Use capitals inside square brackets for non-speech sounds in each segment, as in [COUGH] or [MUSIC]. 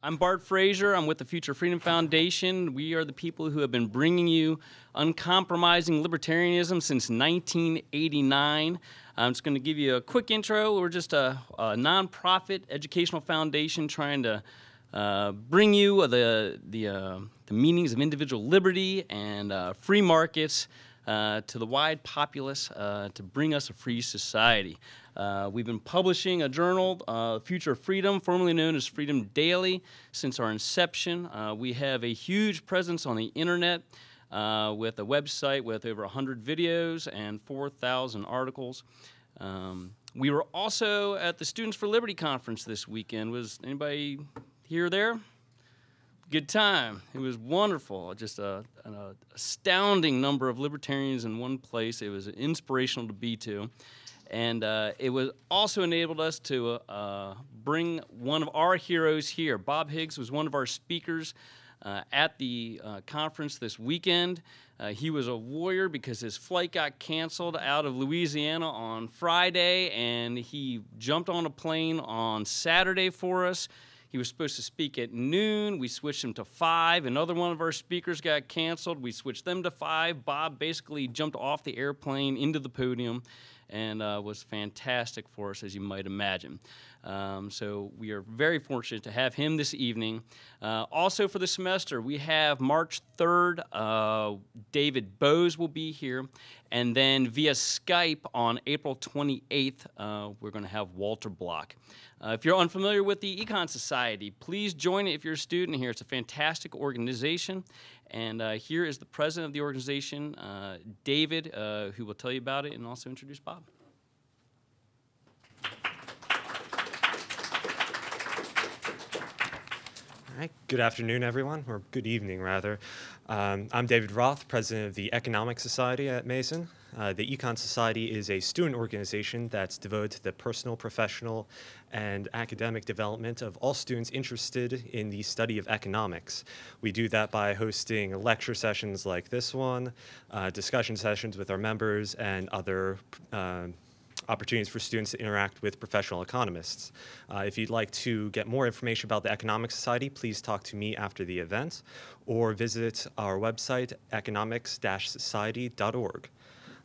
I'm Bart Frazier. I'm with the Future Freedom Foundation. We are the people who have been bringing you uncompromising libertarianism since 1989. I'm just going to give you a quick intro. We're just a, a nonprofit educational foundation trying to uh, bring you the, the, uh, the meanings of individual liberty and uh, free markets uh, to the wide populace uh, to bring us a free society. Uh, we've been publishing a journal, uh, Future of Freedom, formerly known as Freedom Daily, since our inception. Uh, we have a huge presence on the internet uh, with a website with over 100 videos and 4,000 articles. Um, we were also at the Students for Liberty conference this weekend. Was anybody here there? Good time. It was wonderful. Just a, an a astounding number of libertarians in one place. It was inspirational to be to. And uh, it was also enabled us to uh, bring one of our heroes here. Bob Higgs was one of our speakers uh, at the uh, conference this weekend. Uh, he was a warrior because his flight got canceled out of Louisiana on Friday, and he jumped on a plane on Saturday for us. He was supposed to speak at noon. We switched him to five. Another one of our speakers got canceled. We switched them to five. Bob basically jumped off the airplane into the podium and uh, was fantastic for us, as you might imagine. Um, so we are very fortunate to have him this evening. Uh, also for the semester, we have March 3rd, uh, David Boaz will be here. And then via Skype on April 28th, uh, we're going to have Walter Block. Uh, if you're unfamiliar with the Econ Society, please join it if you're a student here. It's a fantastic organization. And uh, here is the president of the organization, uh, David, uh, who will tell you about it and also introduce Bob. All right. Good afternoon, everyone, or good evening, rather. Um, I'm David Roth, president of the Economic Society at Mason. Uh, the Econ Society is a student organization that's devoted to the personal, professional, and academic development of all students interested in the study of economics. We do that by hosting lecture sessions like this one, uh, discussion sessions with our members, and other uh, opportunities for students to interact with professional economists. Uh, if you'd like to get more information about the Economic Society, please talk to me after the event or visit our website, economics-society.org.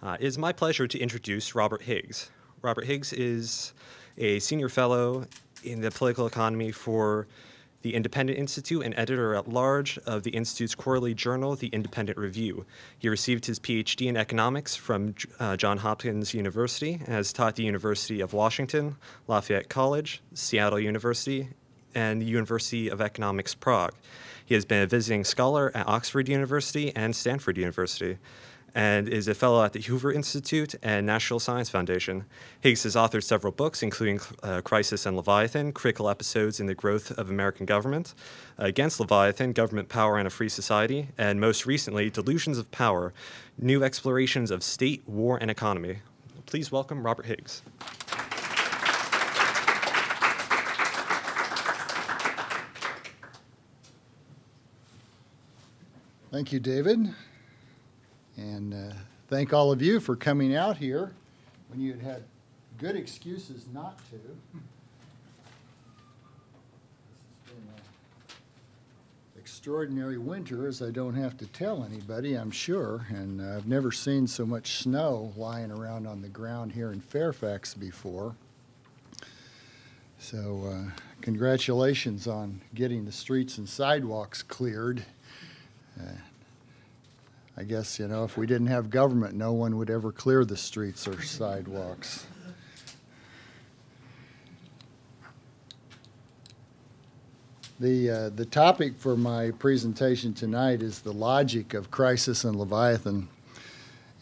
Uh, it is my pleasure to introduce Robert Higgs. Robert Higgs is a senior fellow in the political economy for the Independent Institute and editor at large of the Institute's quarterly journal, The Independent Review. He received his PhD in economics from uh, Johns Hopkins University and has taught the University of Washington, Lafayette College, Seattle University, and the University of Economics Prague. He has been a visiting scholar at Oxford University and Stanford University and is a fellow at the Hoover Institute and National Science Foundation. Higgs has authored several books, including uh, Crisis and Leviathan, Critical Episodes in the Growth of American Government, Against Leviathan, Government Power and a Free Society, and most recently, Delusions of Power, New Explorations of State, War, and Economy. Please welcome Robert Higgs. Thank you, David. And uh, thank all of you for coming out here when you had had good excuses not to. Extraordinary winter, as I don't have to tell anybody, I'm sure. And uh, I've never seen so much snow lying around on the ground here in Fairfax before. So uh, congratulations on getting the streets and sidewalks cleared. Uh, I guess, you know, if we didn't have government, no one would ever clear the streets or sidewalks. The, uh, the topic for my presentation tonight is the logic of crisis and Leviathan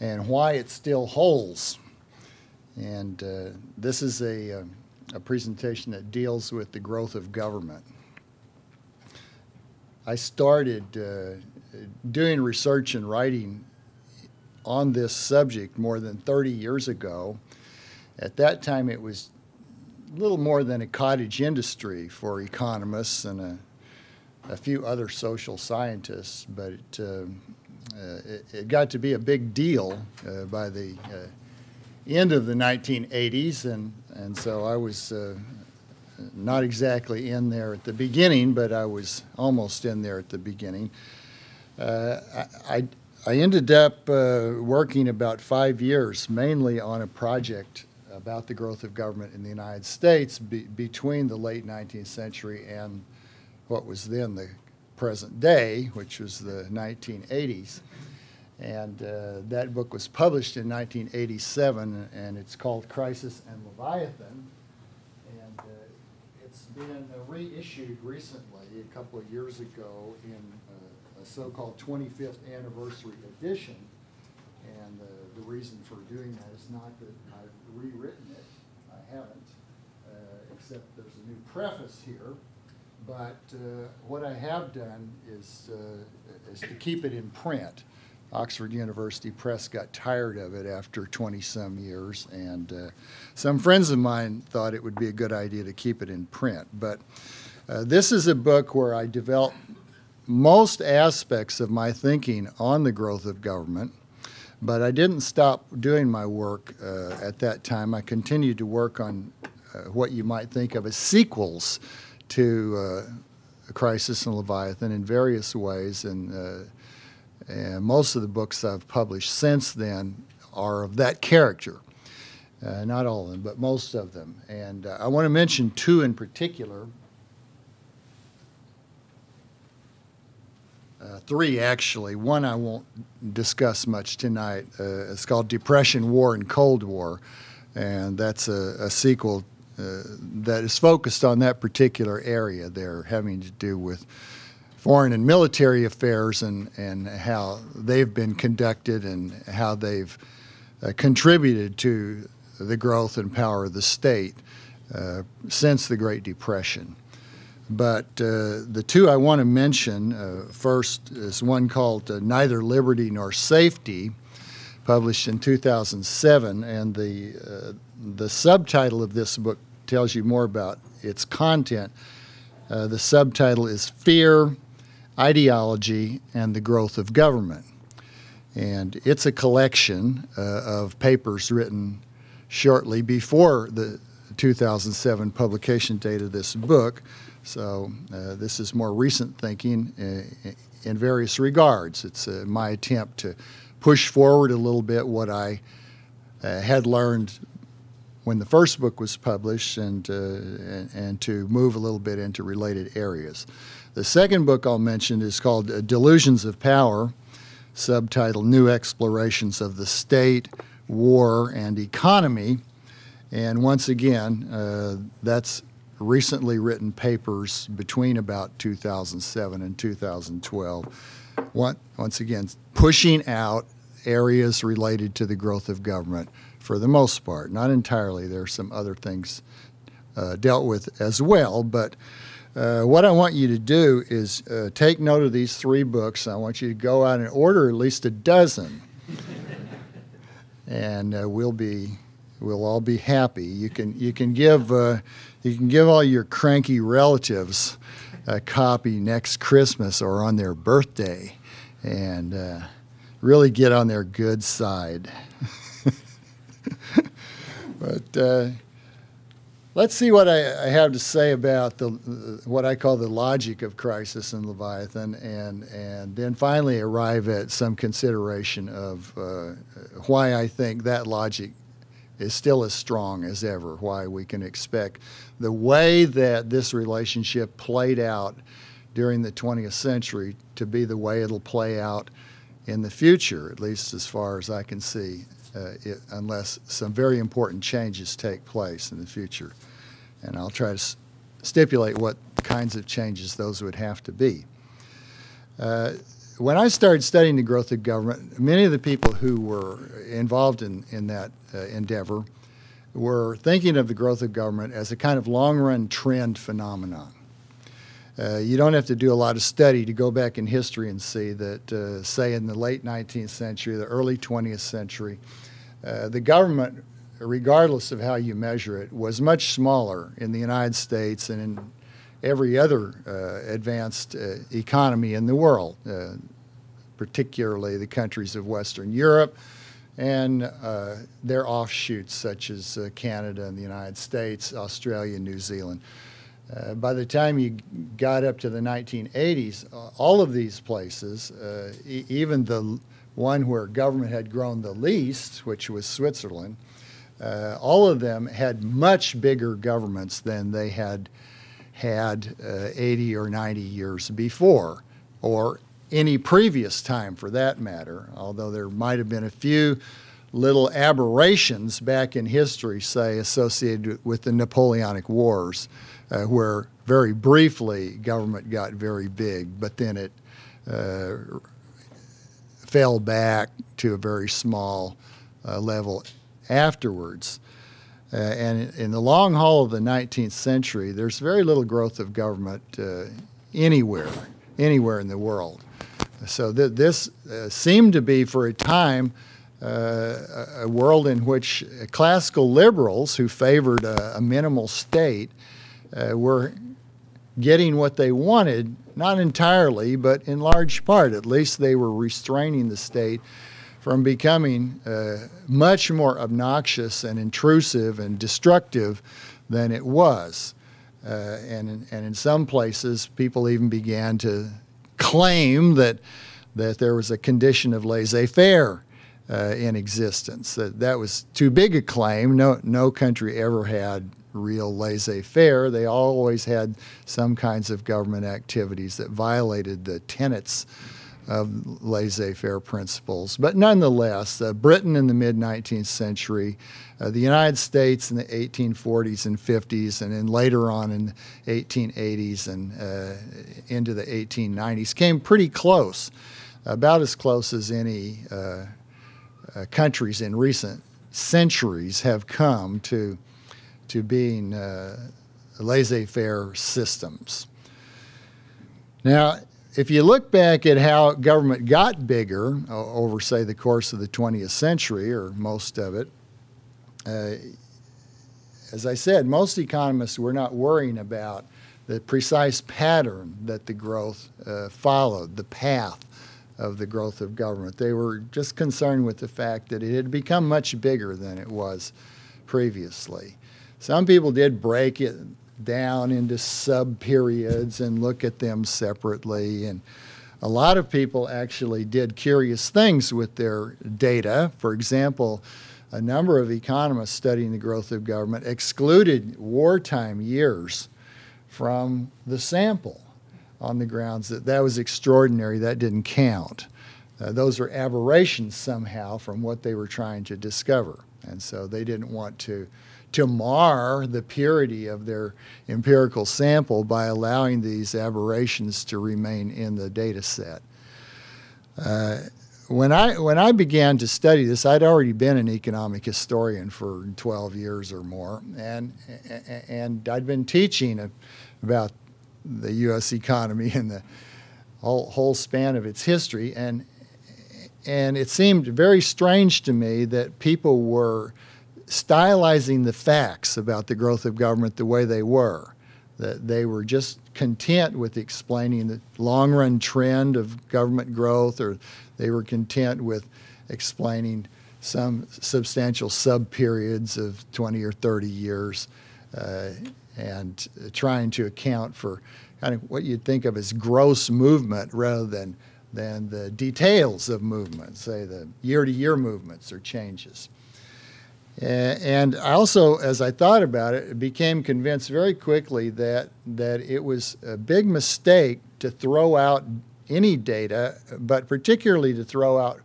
and why it still holds. And uh, this is a, uh, a presentation that deals with the growth of government. I started uh, doing research and writing on this subject more than 30 years ago. At that time, it was little more than a cottage industry for economists and a, a few other social scientists, but it, uh, it, it, got to be a big deal uh, by the uh, end of the 1980s, and, and so I was uh, not exactly in there at the beginning, but I was almost in there at the beginning. Uh, I, I ended up uh, working about five years, mainly on a project about the growth of government in the United States be, between the late 19th century and what was then the present day, which was the 1980s. And uh, that book was published in 1987, and it's called Crisis and Leviathan. And uh, it's been reissued recently, a couple of years ago, in uh, so-called 25th anniversary edition. And uh, the reason for doing that is not that I've rewritten it, I haven't, uh, except there's a new preface here. But what I have done is, is to keep it in print. Oxford University Press got tired of it after 20 some years, and uh, some friends of mine thought it would be a good idea to keep it in print. But uh, this is a book where I develop most aspects of my thinking on the growth of government. But I didn't stop doing my work uh, at that time. I continued to work on uh, what you might think of as sequels to uh, Crisis and Leviathan in various ways, and uh, and most of the books I've published since then are of that character. Uh, not all of them, but most of them. And uh, I want to mention two in particular. Uh, three, actually. One I won't discuss much tonight. Uh, it's called Depression, War, and Cold War. And that's a, a sequel uh, that is focused on that particular area there, having to do with foreign and military affairs and, and how they've been conducted and how they've uh, contributed to the growth and power of the state uh, since the Great Depression. But uh, the two I want to mention uh, first is one called uh, Neither Liberty Nor Safety, published in 2007, and the, uh, the subtitle of this book tells you more about its content. the subtitle is Fear, ideology and the growth of government. And it's a collection uh, of papers written shortly before the 2007 publication date of this book. So uh, this is more recent thinking uh, in various regards. It's uh, my attempt to push forward a little bit what I uh, had learned when the first book was published and, uh, and, and to move a little bit into related areas. The second book I'll mention is called Delusions of Power, subtitled New Explorations of the State, War, and Economy. And once again, that's recently written papers between about 2007 and 2012. Once again, pushing out areas related to the growth of government for the most part. Not entirely, there are some other things uh, dealt with as well, but uh, what I want you to do is uh, take note of these three books. I want you to go out and order at least a dozen, and uh, we'll be we'll all be happy. You can you can give uh, you can give all your cranky relatives a copy next Christmas or on their birthday, and uh, really get on their good side. [LAUGHS] but Let's see what I, I, have to say about the what I call the logic of crisis and Leviathan, and and then finally arrive at some consideration of uh, why I think that logic is still as strong as ever. Why we can expect the way that this relationship played out during the 20th century to be the way it'll play out in the future, at least as far as I can see uh, it, unless some very important changes take place in the future. And I'll try to stipulate what kinds of changes those would have to be. Uh, when I started studying the growth of government, many of the people who were involved in, in that uh, endeavor were thinking of the growth of government as a kind of long run trend phenomenon. Uh, you don't have to do a lot of study to go back in history and see that, uh, say, in the late 19th century, the early 20th century, uh, the government, regardless of how you measure it, was much smaller in the United States and in every other uh, advanced uh, economy in the world, uh, particularly the countries of Western Europe, and uh, their offshoots such as uh, Canada and the United States, Australia, New Zealand. Uh, by the time you got up to the 1980s, uh, all of these places, uh, e even the one where government had grown the least, which was Switzerland, uh, all of them had much bigger governments than they had had 80 or 90 years before, or any previous time for that matter, although there might have been a few little aberrations back in history, say, associated with the Napoleonic Wars, uh, where very briefly government got very big, but then it uh, fell back to a very small uh, level afterwards. Uh, and in the long haul of the 19th century, there's very little growth of government uh, anywhere, anywhere in the world. So th this uh, seemed to be, for a time, uh, a world in which classical liberals who favored a, a minimal state uh, were getting what they wanted, not entirely, but in large part. At least they were restraining the state from becoming uh, much more obnoxious and intrusive and destructive than it was. Uh, and, and in some places, people even began to claim that, that there was a condition of laissez-faire uh, in existence. That, that was too big a claim. No, no country ever had real laissez-faire. They always had some kinds of government activities that violated the tenets of laissez-faire principles. But nonetheless, uh, Britain in the mid-19th century, uh, the United States in the 1840s and 50s, and then later on in the 1880s and uh, into the 1890s came pretty close, about as close as any uh, uh, countries in recent centuries have come to, to being uh, laissez-faire systems. Now, if you look back at how government got bigger over, say, the course of the 20th century, or most of it, uh, as I said, most economists were not worrying about the precise pattern that the growth uh, followed, the path of the growth of government. They were just concerned with the fact that it had become much bigger than it was previously. Some people did break it down into sub periods and look at them separately. And a lot of people actually did curious things with their data. For example, a number of economists studying the growth of government excluded wartime years from the sample on the grounds that that was extraordinary, that didn't count. Uh, those are aberrations somehow from what they were trying to discover. And so they didn't want to to mar the purity of their empirical sample by allowing these aberrations to remain in the data set. Uh, when I, when I began to study this, I'd already been an economic historian for 12 years or more, and, and I'd been teaching about the U.S. economy and the whole, whole span of its history, and, and it seemed very strange to me that people were stylizing the facts about the growth of government the way they were. That they were just content with explaining the long run trend of government growth, or they were content with explaining some substantial sub periods of 20 or 30 years uh, and trying to account for kind of what you'd think of as gross movement rather than, than the details of movement, say the year to year movements or changes. And I also, as I thought about it, became convinced very quickly that, that it was a big mistake to throw out any data, but particularly to throw out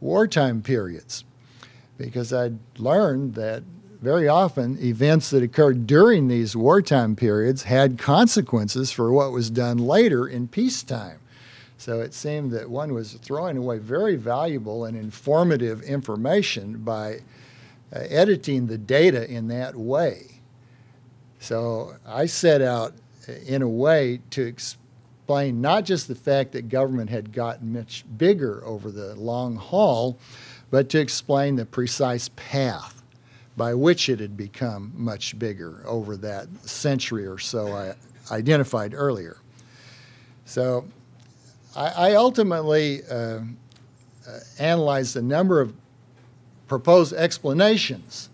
wartime periods. Because I'd learned that very often events that occurred during these wartime periods had consequences for what was done later in peacetime. So it seemed that one was throwing away very valuable and informative information by uh, editing the data in that way. So I set out uh, in a way to explain not just the fact that government had gotten much bigger over the long haul, but to explain the precise path by which it had become much bigger over that century or so I identified earlier. So I, I ultimately uh, uh, analyzed a number of propose explanations.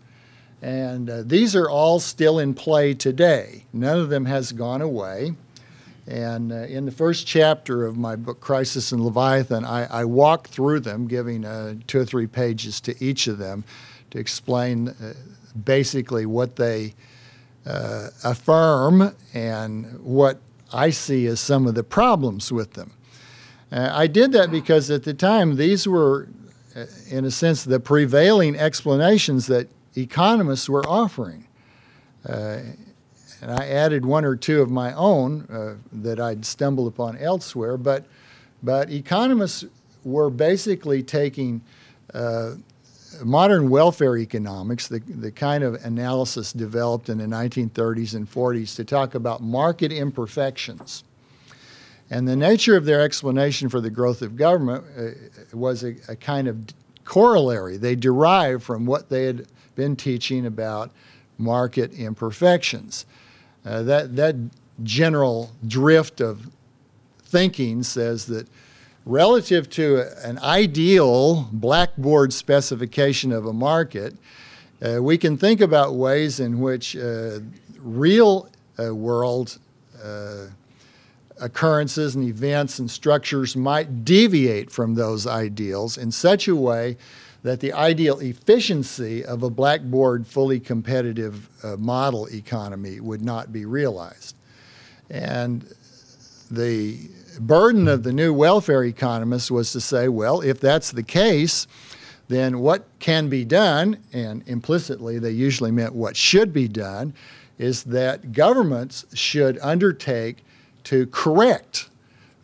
And uh, these are all still in play today. None of them has gone away. And uh, in the first chapter of my book, Crisis and Leviathan, I, I walk through them, giving uh, two or three pages to each of them to explain uh, basically what they uh, affirm and what I see as some of the problems with them. Uh, I did that because at the time these were, in a sense, the prevailing explanations that economists were offering. Uh, and I added one or two of my own uh, that I'd stumbled upon elsewhere, but, but economists were basically taking uh, modern welfare economics, the, the kind of analysis developed in the 1930s and 40s to talk about market imperfections. And the nature of their explanation for the growth of government uh, was a, a, kind of corollary. They derived from what they had been teaching about market imperfections. Uh, that, that general drift of thinking says that relative to an ideal blackboard specification of a market, uh, we can think about ways in which uh, real uh, world uh, occurrences and events and structures might deviate from those ideals in such a way that the ideal efficiency of a blackboard fully competitive uh, model economy would not be realized. And the burden of the new welfare economists was to say, well, if that's the case, then what can be done, and implicitly they usually meant what should be done, is that governments should undertake to correct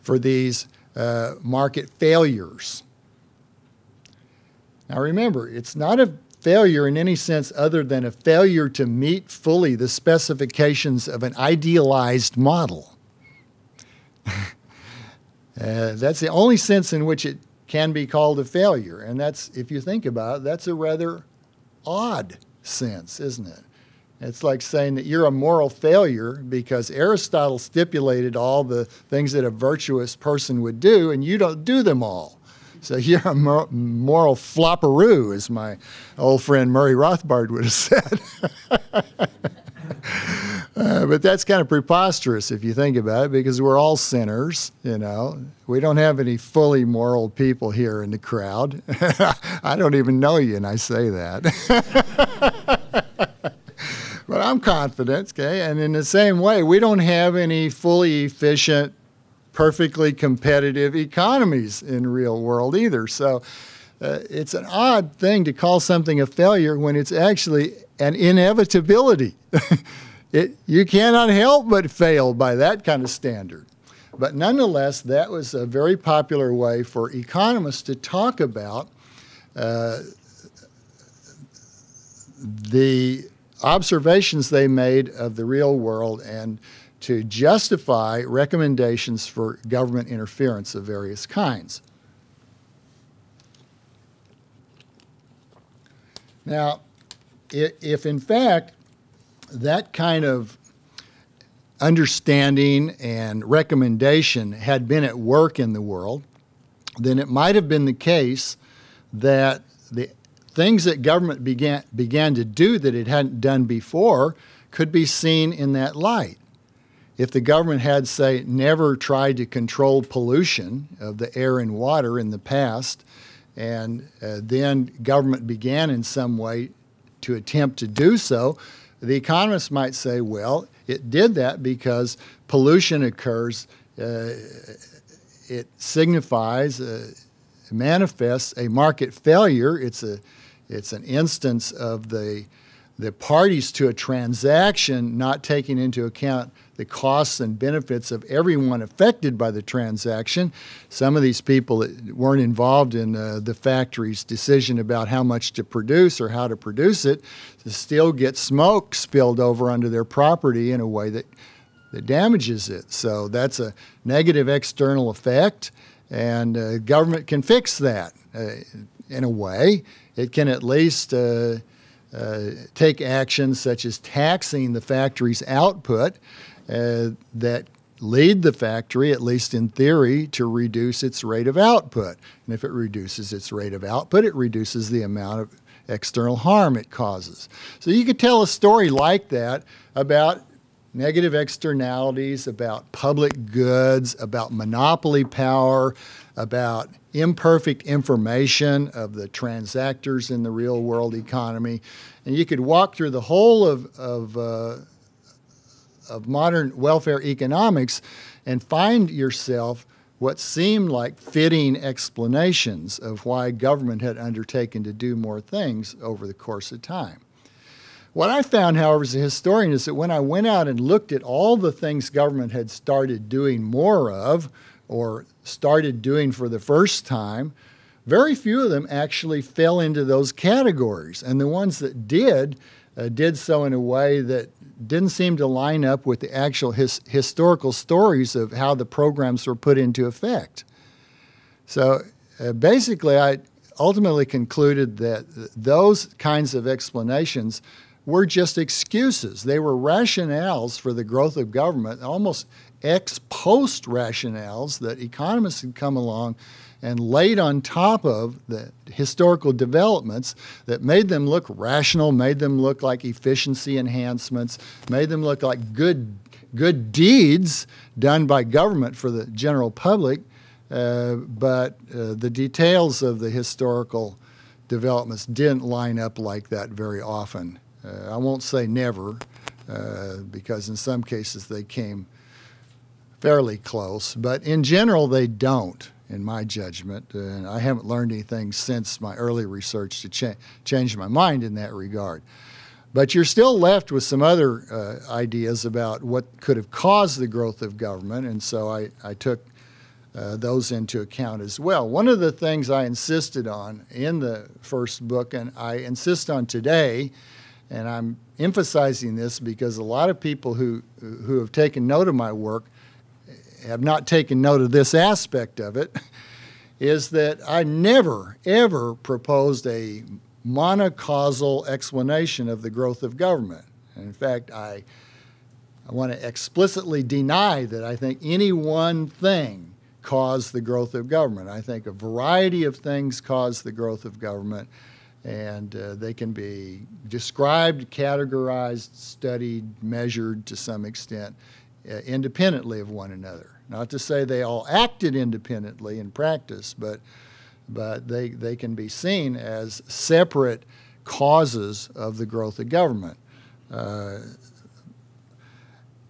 for these uh, market failures. Now remember, it's not a failure in any sense other than a failure to meet fully the specifications of an idealized model. [LAUGHS] Uh, that's the only sense in which it can be called a failure. And that's, if you think about it, that's a rather odd sense, isn't it? It's like saying that you're a moral failure because Aristotle stipulated all the things that a virtuous person would do, and you don't do them all. So [LAUGHS] you're a moral flopperoo, as my old friend Murray Rothbard would have said. [LAUGHS] Uh, but that's kind of preposterous if you think about it, because we're all sinners. You know, we don't have any fully moral people here in the crowd. [LAUGHS] I don't even know you, and I say that. But I'm confident. Okay, and in the same way, we don't have any fully efficient, perfectly competitive economies in real world either. So. Uh, it's an odd thing to call something a failure when it's actually an inevitability. [LAUGHS] It, you cannot help but fail by that kind of standard. But nonetheless, that was a very popular way for economists to talk about uh, the observations they made of the real world and to justify recommendations for government interference of various kinds. Now, if in fact that kind of understanding and recommendation had been at work in the world, then it might have been the case that the things that government began, began to do that it hadn't done before could be seen in that light. If the government had, say, never tried to control pollution of the air and water in the past, and uh, then government began in some way to attempt to do so, the economists might say, well, it did that because pollution occurs. Uh, it signifies, uh, manifests a market failure. It's a, it's an instance of the the parties to a transaction not taking into account the costs and benefits of everyone affected by the transaction. Some of these people weren't involved in uh, the factory's decision about how much to produce or how to produce it to still get smoke spilled over onto their property in a way that, that damages it. So that's a negative external effect, and uh, government can fix that uh, in a way. It can at least uh, uh, take actions such as taxing the factory's output uh, that lead the factory, at least in theory, to reduce its rate of output. And if it reduces its rate of output, it reduces the amount of external harm it causes. So you could tell a story like that about negative externalities, about public goods, about monopoly power, about imperfect information of the transactors in the real world economy. And you could walk through the whole of, of, uh, of modern welfare economics and find yourself what seemed like fitting explanations of why government had undertaken to do more things over the course of time. What I found, however, as a historian, is that when I went out and looked at all the things government had started doing more of, or started doing for the first time, very few of them actually fell into those categories. And the ones that did, uh, did so in a way that didn't seem to line up with the actual his, historical stories of how the programs were put into effect. So uh, basically, I ultimately concluded that those kinds of explanations were just excuses. They were rationales for the growth of government, almost ex post rationales that economists had come along and laid on top of the historical developments that made them look rational, made them look like efficiency enhancements, made them look like good, good deeds done by government for the general public. Uh, but uh, the details of the historical developments didn't line up like that very often. Uh, I won't say never, uh, because in some cases they came fairly close, but in general they don't, in my judgment. And I haven't learned anything since my early research to cha change my mind in that regard. But you're still left with some other uh, ideas about what could have caused the growth of government, and so I, I took uh, those into account as well. One of the things I insisted on in the first book, and I insist on today, and I'm emphasizing this because a lot of people who, who have taken note of my work have not taken note of this aspect of it, is that I never, ever proposed a monocausal explanation of the growth of government. in fact, I, I want to explicitly deny that I think any one thing caused the growth of government. I think a variety of things caused the growth of government and uh, they can be described, categorized, studied, measured to some extent independently of one another. Not to say they all acted independently in practice, but but they, they can be seen as separate causes of the growth of government. Uh,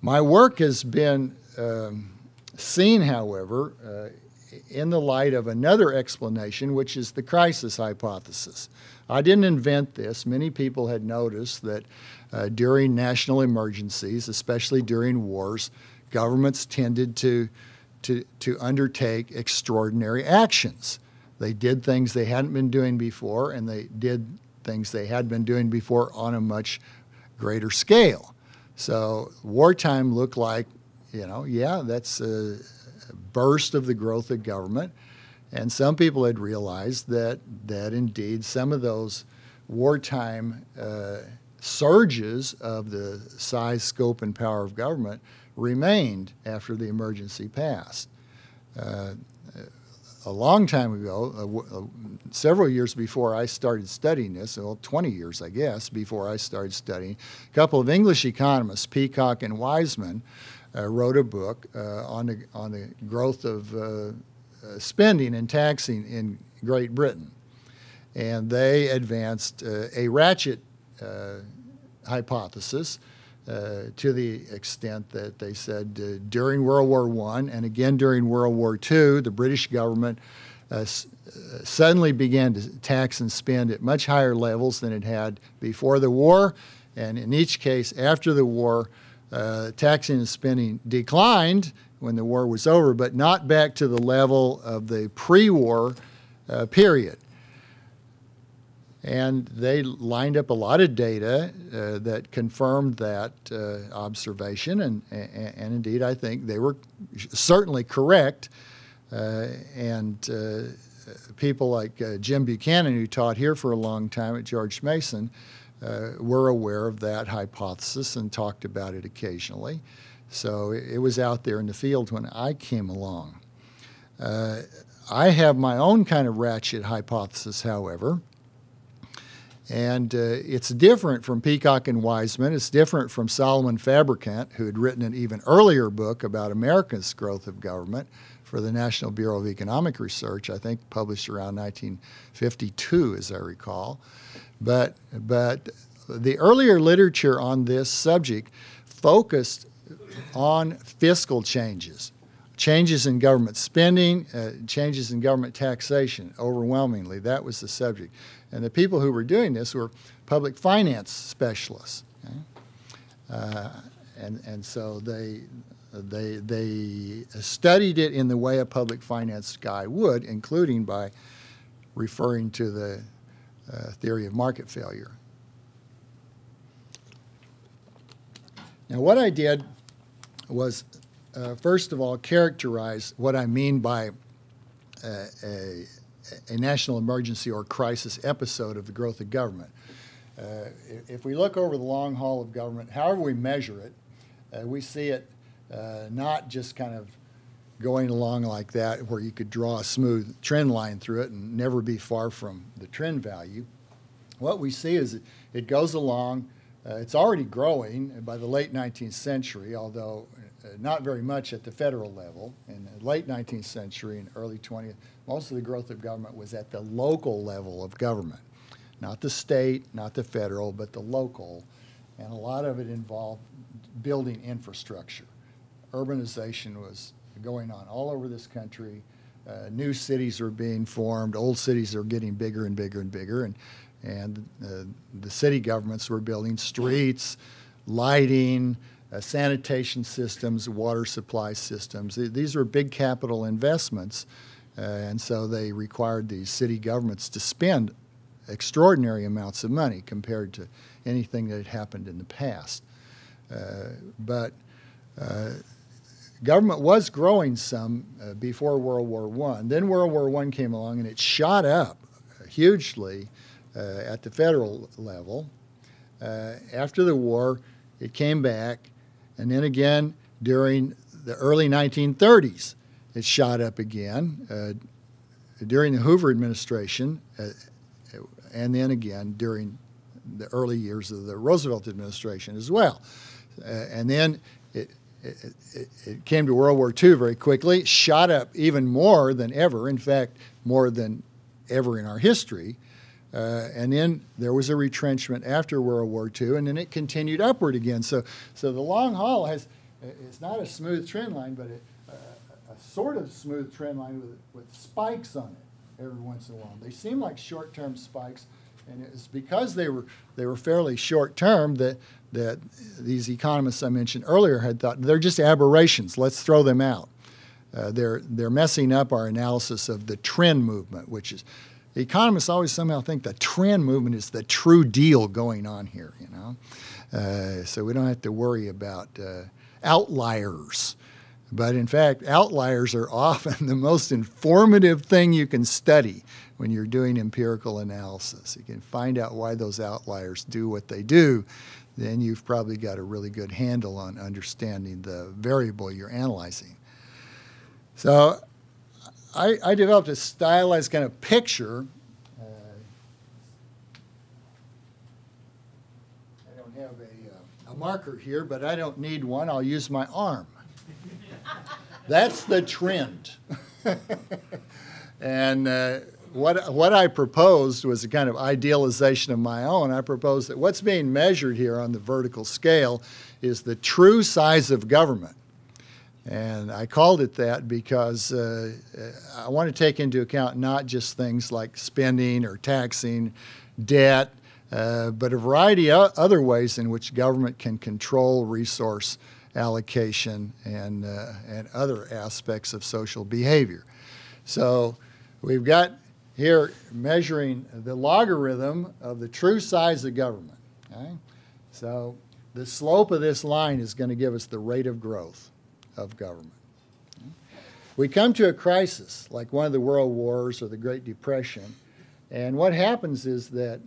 my work has been um, seen, however, uh, in the light of another explanation, which is the crisis hypothesis. I didn't invent this. Many people had noticed that uh, during national emergencies, especially during wars, governments tended to, to, to undertake extraordinary actions. They did things they hadn't been doing before, and they did things they had been doing before on a much greater scale. So wartime looked like, you know, yeah, that's a burst of the growth of government. And some people had realized that, that indeed some of those wartime uh, surges of the size, scope, and power of government remained after the emergency passed. Uh, a long time ago, uh, uh, several years before I started studying this, well, 20 years, I guess, before I started studying, a couple of English economists, Peacock and Wiseman, uh, wrote a book uh, on, the, on the growth of uh, spending and taxing in Great Britain. And they advanced a ratchet hypothesis uh, to the extent that they said uh, during World War I and again during World War II, the British government uh, suddenly began to tax and spend at much higher levels than it had before the war. And in each case, after the war, taxing and spending declined when the war was over, but not back to the level of the pre-war uh, period. And they lined up a lot of data uh, that confirmed that uh, observation, and, and, and, indeed, I think they were certainly correct. Uh, and uh, people like uh, Jim Buchanan, who taught here for a long time at George Mason, were aware of that hypothesis and talked about it occasionally. So it, was out there in the field when I came along. Uh, I have my own kind of ratchet hypothesis, however, And uh, it's different from Peacock and Wiseman. It's different from Solomon Fabricant, who had written an even earlier book about America's growth of government for the National Bureau of Economic Research, I think published around 1952, as I recall. But, but the earlier literature on this subject focused on fiscal changes, changes in government spending, uh, changes in government taxation, overwhelmingly. That was the subject. And the people who were doing this were public finance specialists. Okay? Uh, and, and so they, they, they studied it in the way a public finance guy would, including by referring to the uh, theory of market failure. Now, what I did was, uh, first of all, characterize what I mean by a, a, national emergency or crisis episode of the growth of government. Uh, if we look over the long haul of government, however we measure it, uh, we see it uh, not just kind of going along like that where you could draw a smooth trend line through it and never be far from the trend value. What we see is it goes along uh, it's already growing by the late 19th century, although uh, not very much at the federal level. In the late 19th century and early 20th, most of the growth of government was at the local level of government. Not the state, not the federal, but the local. And a lot of it involved building infrastructure. Urbanization was going on all over this country. Uh, new cities are being formed. Old cities are getting bigger and bigger and bigger. And and uh, the city governments were building streets, lighting, uh, sanitation systems, water supply systems. These were big capital investments, uh, and so they required these city governments to spend extraordinary amounts of money compared to anything that had happened in the past. Uh, but uh, government was growing some uh, before World War I. Then World War I came along and it shot up hugely uh, at the federal level. Uh, after the war, it came back, and then again during the early 1930s, it shot up again uh, during the Hoover administration, and then again during the early years of the Roosevelt administration as well. Uh, and then it, it, it, came to World War II very quickly, shot up even more than ever, in fact, more than ever in our history. Uh, and then there was a retrenchment after World War II, and then it continued upward again. So, so the long haul has it's not a smooth trend line, but it, uh, sort of smooth trend line with, with spikes on it every once in a while. They seem like short-term spikes, and it's because they were they were fairly short-term that that these economists I mentioned earlier had thought they're just aberrations. Let's throw them out. Uh, they're they're messing up our analysis of the trend movement, which is economists always somehow think the trend movement is the true deal going on here, you know. Uh, so we don't have to worry about uh, outliers. But in fact, outliers are often [LAUGHS] the most informative thing you can study when you're doing empirical analysis. You can find out why those outliers do what they do. Then you've probably got a really good handle on understanding the variable you're analyzing. So I, I developed a stylized kind of picture. Uh, I don't have a, uh, a marker here, but I don't need one. I'll use my arm. That's the trend. and uh, what, what I proposed was a kind of idealization of my own. I proposed that what's being measured here on the vertical scale is the true size of government. And I called it that because uh, I want to take into account not just things like spending or taxing, debt, uh, but a variety of other ways in which government can control resource allocation and, uh, and other aspects of social behavior. So we've got here measuring the logarithm of the true size of government. Okay? So the slope of this line is going to give us the rate of growth of government. We come to a crisis like one of the world wars or the Great Depression, and what happens is that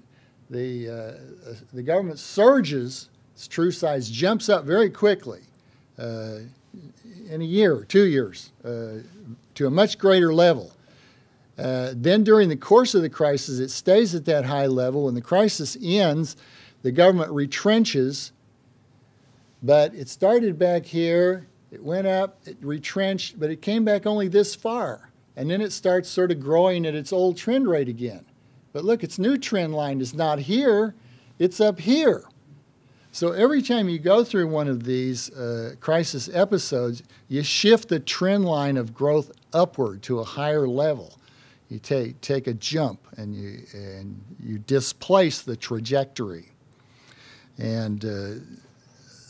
the, uh, the government surges, its true size jumps up very quickly uh, in a year or two years uh, to a much greater level. Uh, then during the course of the crisis, it stays at that high level. When the crisis ends, the government retrenches, but it started back here, it went up, it retrenched, but it came back only this far. And then it starts sort of growing at its old trend rate again. But look, its new trend line is not here, it's up here. So every time you go through one of these uh, crisis episodes, you shift the trend line of growth upward to a higher level. You take, take a jump and you, and you displace the trajectory. And uh,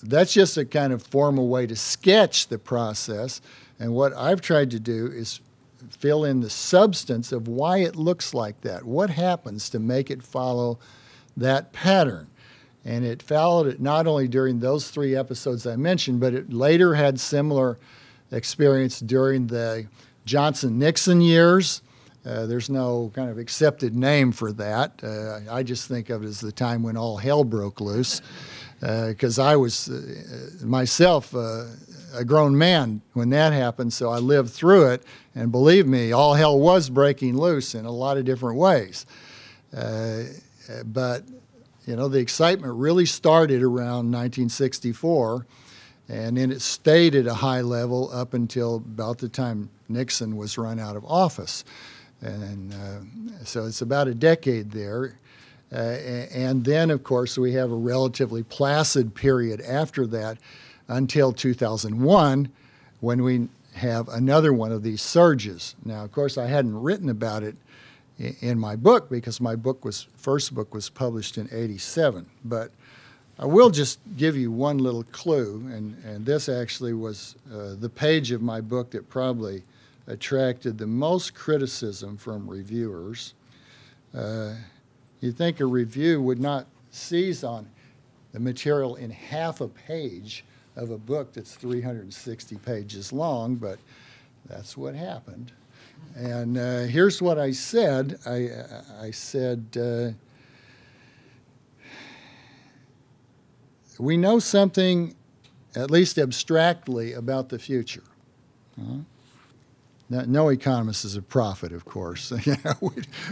that's just a kind of formal way to sketch the process. And what I've tried to do is fill in the substance of why it looks like that. What happens to make it follow that pattern? And it followed it not only during those three episodes I mentioned, but it later had similar experience during the Johnson Nixon years. Uh, there's no kind of accepted name for that. Uh, I just think of it as the time when all hell broke loose, because uh, I was uh, myself uh, a grown man when that happened, so I lived through it. And believe me, all hell was breaking loose in a lot of different ways. Uh, but you know, the excitement really started around 1964, and then it stayed at a high level up until about the time Nixon was run out of office. And uh, so it's about a decade there. Uh, and then, of course, we have a relatively placid period after that until 2001 when we have another one of these surges. Now, of course, I hadn't written about it in my book because my book was first book was published in 87 but I will just give you one little clue and, and this actually was uh, the page of my book that probably attracted the most criticism from reviewers. Uh, you'd think a review would not seize on the material in half a page of a book that's 360 pages long, but that's what happened. And uh, here's what I said I, I said, uh, we know something, at least abstractly, about the future. Uh-huh. No economist is a prophet, of course. [LAUGHS] we,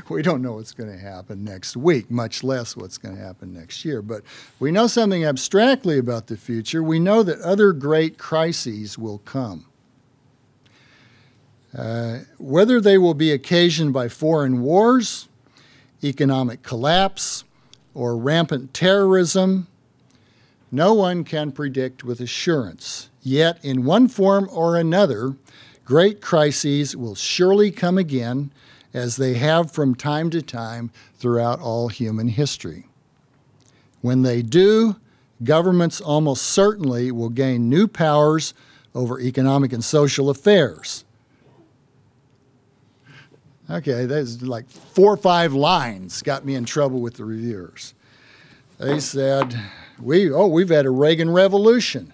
we don't know what's going to happen next week, much less what's going to happen next year. But we know something abstractly about the future. We know that other great crises will come. Uh, whether they will be occasioned by foreign wars, economic collapse, or rampant terrorism, no one can predict with assurance. Yet, in one form or another, Great crises will surely come again, as they have from time to time throughout all human history. When they do, governments almost certainly will gain new powers over economic and social affairs. Okay, that's like four or five lines got me in trouble with the reviewers. They said, we, oh, we've had a Reagan revolution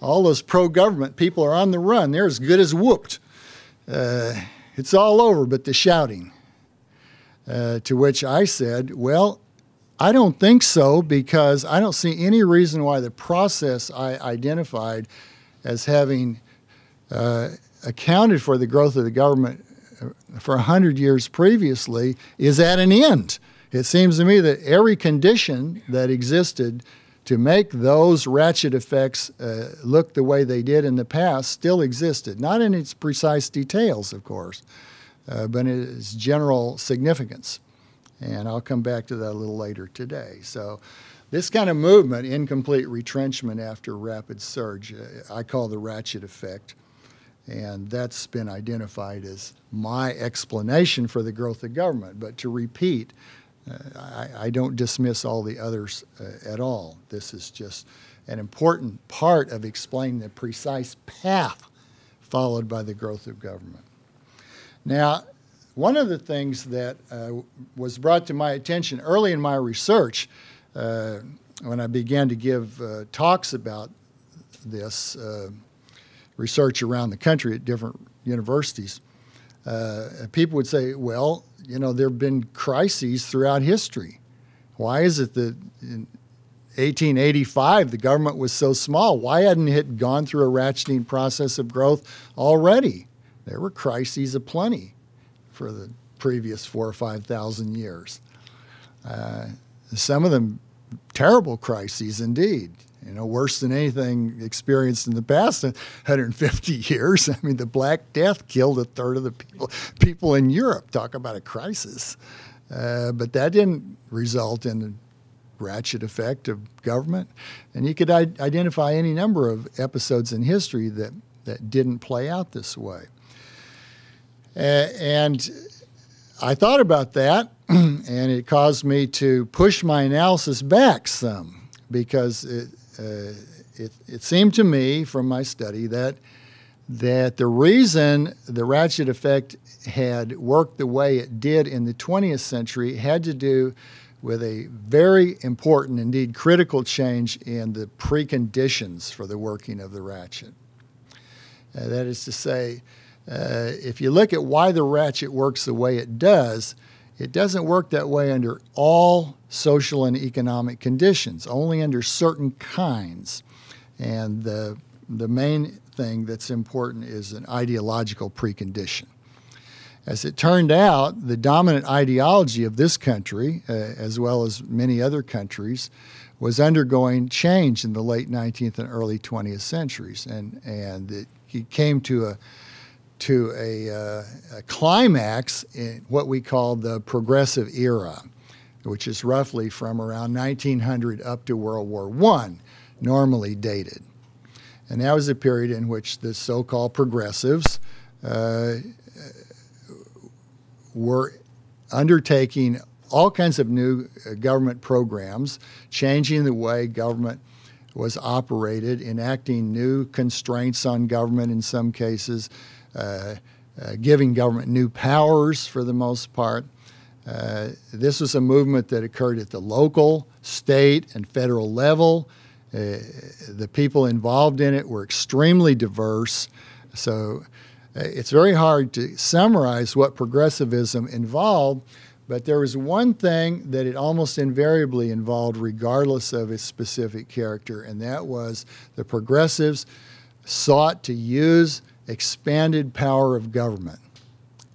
all those pro government people are on the run. They're as good as whooped. Uh, it's all over but the shouting. Uh, to which I said, Well, I don't think so because I don't see any reason why the process I identified as having uh, accounted for the growth of the government for 100 years previously is at an end. It seems to me that every condition that existed to make those ratchet effects uh, look the way they did in the past still existed. Not in its precise details, of course, uh, but in its general significance. And I'll come back to that a little later today. So, this kind of movement, incomplete retrenchment after rapid surge, uh, I call the ratchet effect. And that's been identified as my explanation for the growth of government. But to repeat, I, I, don't dismiss all the others uh, at all. This is just an important part of explaining the precise path followed by the growth of government. Now, one of the things that uh, was brought to my attention early in my research uh, when I began to give uh, talks about this uh, research around the country at different universities, uh, people would say, well, you know, there have been crises throughout history. Why is it that in 1885 the government was so small? Why hadn't it gone through a ratcheting process of growth already? There were crises aplenty for the previous four or five thousand years. Uh, some of them terrible crises indeed. You know, worse than anything experienced in the past 150 [LAUGHS] years. I mean, the Black Death killed a third of the people people in Europe. Talk about a crisis. Uh, but that didn't result in a ratchet effect of government. And you could identify any number of episodes in history that, that didn't play out this way. Uh, and I thought about that, [CLEARS THROAT] and it caused me to push my analysis back some because it, uh, it, it seemed to me from my study that that the reason the ratchet effect had worked the way it did in the 20th century had to do with a very important, indeed critical change in the preconditions for the working of the ratchet. Uh, that is to say, uh, if you look at why the ratchet works the way it does, it doesn't work that way under all social and economic conditions, only under certain kinds. And the, the main thing that's important is an ideological precondition. As it turned out, the dominant ideology of this country, uh, as well as many other countries, was undergoing change in the late 19th and early 20th centuries. And, and it, it came to a to a, uh, a, climax in what we call the progressive era, which is roughly from around 1900 up to World War I, normally dated. And that was a period in which the so called progressives uh, were undertaking all kinds of new uh, government programs, changing the way government was operated, enacting new constraints on government in some cases, giving government new powers for the most part. Uh, this was a movement that occurred at the local, state, and federal level. Uh, the people involved in it were extremely diverse. So uh, it's very hard to summarize what progressivism involved, but there was one thing that it almost invariably involved, regardless of its specific character, and that was the progressives sought to use expanded power of government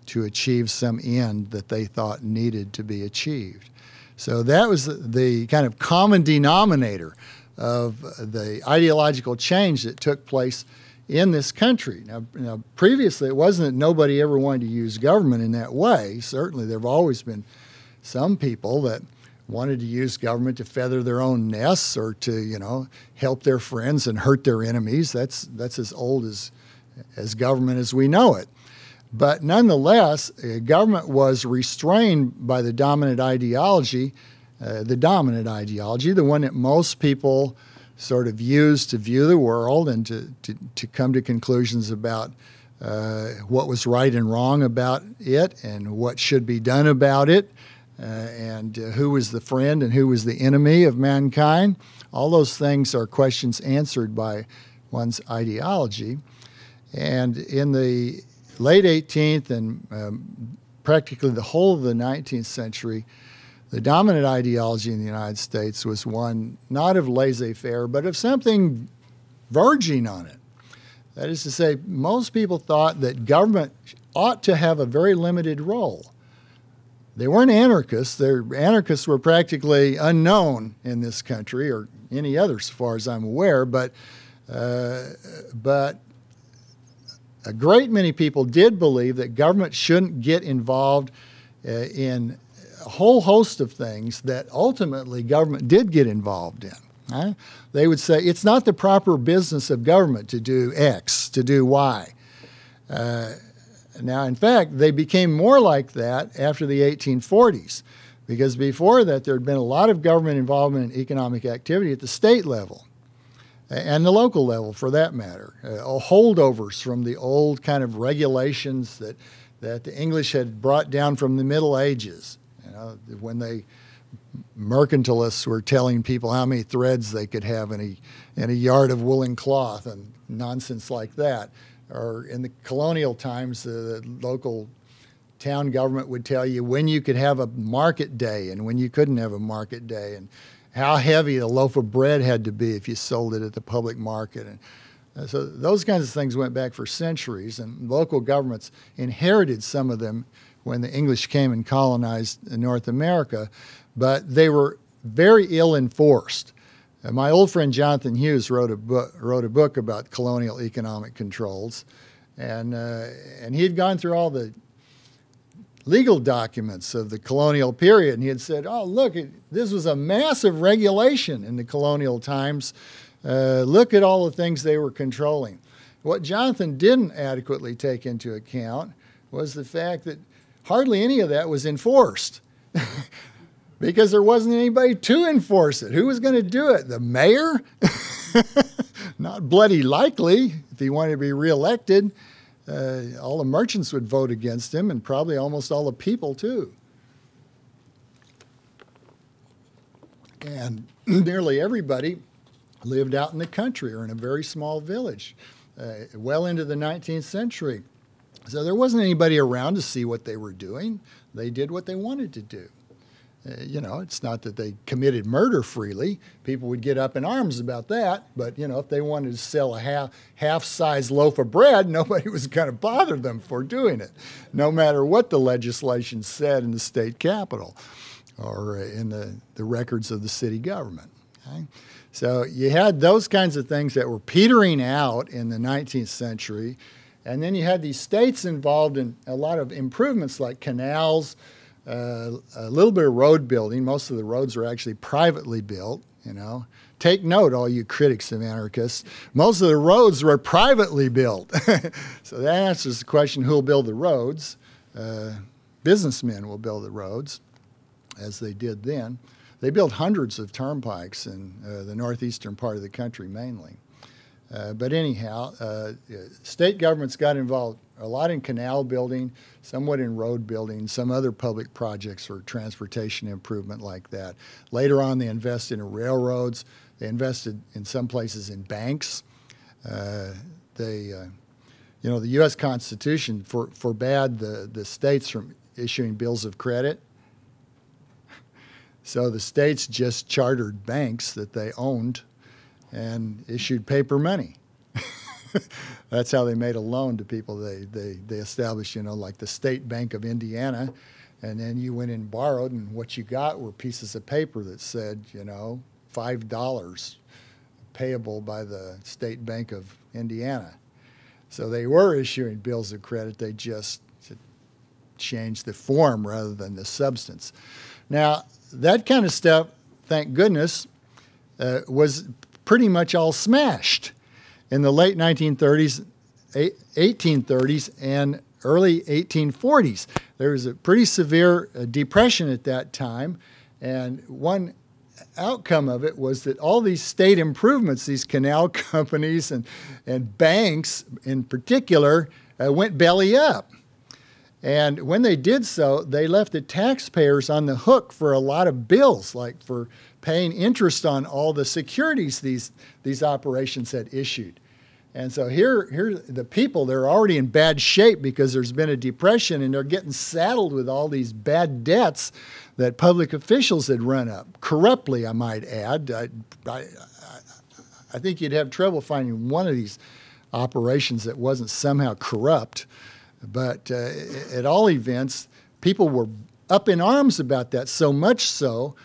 to achieve some end that they thought needed to be achieved. So that was the kind of common denominator of the ideological change that took place in this country. Now, now, previously, it wasn't that nobody ever wanted to use government in that way. Certainly, there have always been some people that wanted to use government to feather their own nests or to, you know, help their friends and hurt their enemies. That's that's as old as as government as we know it. But nonetheless, uh, government was restrained by the dominant ideology, uh, the dominant ideology, the one that most people sort of use to view the world and to, to, to come to conclusions about uh, what was right and wrong about it and what should be done about it uh, and uh, who was the friend and who was the enemy of mankind. All those things are questions answered by one's ideology. And in the late 18th and um, practically the whole of the 19th century, the dominant ideology in the United States was one not of laissez faire, but of something verging on it. That is to say, most people thought that government ought to have a very limited role. They weren't anarchists. Their anarchists were practically unknown in this country or any other, as far as I'm aware. But uh, but a great many people did believe that government shouldn't get involved uh, in a whole host of things that ultimately government did get involved in. Right? They would say it's not the proper business of government to do X, to do Y. Uh, now, in fact, they became more like that after the 1840s, because before that, there had been a lot of government involvement in economic activity at the state level and the local level for that matter. Uh, holdovers from the old kind of regulations that, that the English had brought down from the Middle Ages. You know, when they mercantilists were telling people how many threads they could have in a, in a yard of woolen cloth and nonsense like that. Or in the colonial times, the local town government would tell you when you could have a market day and when you couldn't have a market day. And how heavy a loaf of bread had to be if you sold it at the public market. And uh, so those kinds of things went back for centuries, and local governments inherited some of them when the English came and colonized North America, but they were very ill enforced. Uh, my old friend Jonathan Hughes wrote a book, wrote a book about colonial economic controls, and uh, and he had gone through all the legal documents of the colonial period, and he had said, "Oh, look, it, this was a massive regulation in the colonial times. Uh, look at all the things they were controlling." What Jonathan didn't adequately take into account was the fact that hardly any of that was enforced. [LAUGHS] because there wasn't anybody to enforce it. Who was going to do it? The mayor? [LAUGHS] Not bloody likely if he wanted to be reelected. Uh, all the merchants would vote against him, and probably almost all the people, too. And [CLEARS THROAT] nearly everybody lived out in the country or in a very small village uh, well into the 19th century. So there wasn't anybody around to see what they were doing. They did what they wanted to do. Uh, you know, it's not that they committed murder freely. People would get up in arms about that. But, you know, if they wanted to sell a half, half size loaf of bread, [LAUGHS] nobody was going to bother them for doing it, no matter what the legislation said in the state capitol or uh, in the, the records of the city government. Okay? So you had those kinds of things that were petering out in the 19th century. And then you had these states involved in a lot of improvements like canals a little bit of road building. Most of the roads are actually privately built, you know. Take note, all you critics of anarchists. Most of the roads were privately built. [LAUGHS] so that answers the question who will build the roads? Uh, businessmen will build the roads, as they did then. They built hundreds of turnpikes in uh, the northeastern part of the country mainly. Uh, but anyhow, uh, state governments got involved a lot in canal building, somewhat in road building, some other public projects for transportation improvement like that. Later on, they invested in railroads. They invested in some places in banks. Uh, they, uh, you know, the U.S. Constitution for, forbade the, the states from issuing bills of credit. So the states just chartered banks that they owned and issued paper money. [LAUGHS] That's how they made a loan to people. They, they, they established, you know, like the State Bank of Indiana. And then you went and borrowed, and what you got were pieces of paper that said, you know, $5 payable by the State Bank of Indiana. So they were issuing bills of credit. They just changed the form rather than the substance. Now, that kind of stuff, thank goodness, uh, was pretty much all smashed in the late 1930s, 1830s, and early 1840s. There was a pretty severe uh, depression at that time, and one outcome of it was that all these state improvements, these canal [LAUGHS] companies and, and banks in particular, uh, went belly up. And when they did so, they left the taxpayers on the hook for a lot of bills, like for paying interest on all the securities these, these operations had issued. And so here, here, the people, they're already in bad shape because there's been a depression and they're getting saddled with all these bad debts that public officials had run up, corruptly, I might add. I, I, I think you'd have trouble finding one of these operations that wasn't somehow corrupt. But uh, at all events, people were up in arms about that, so much so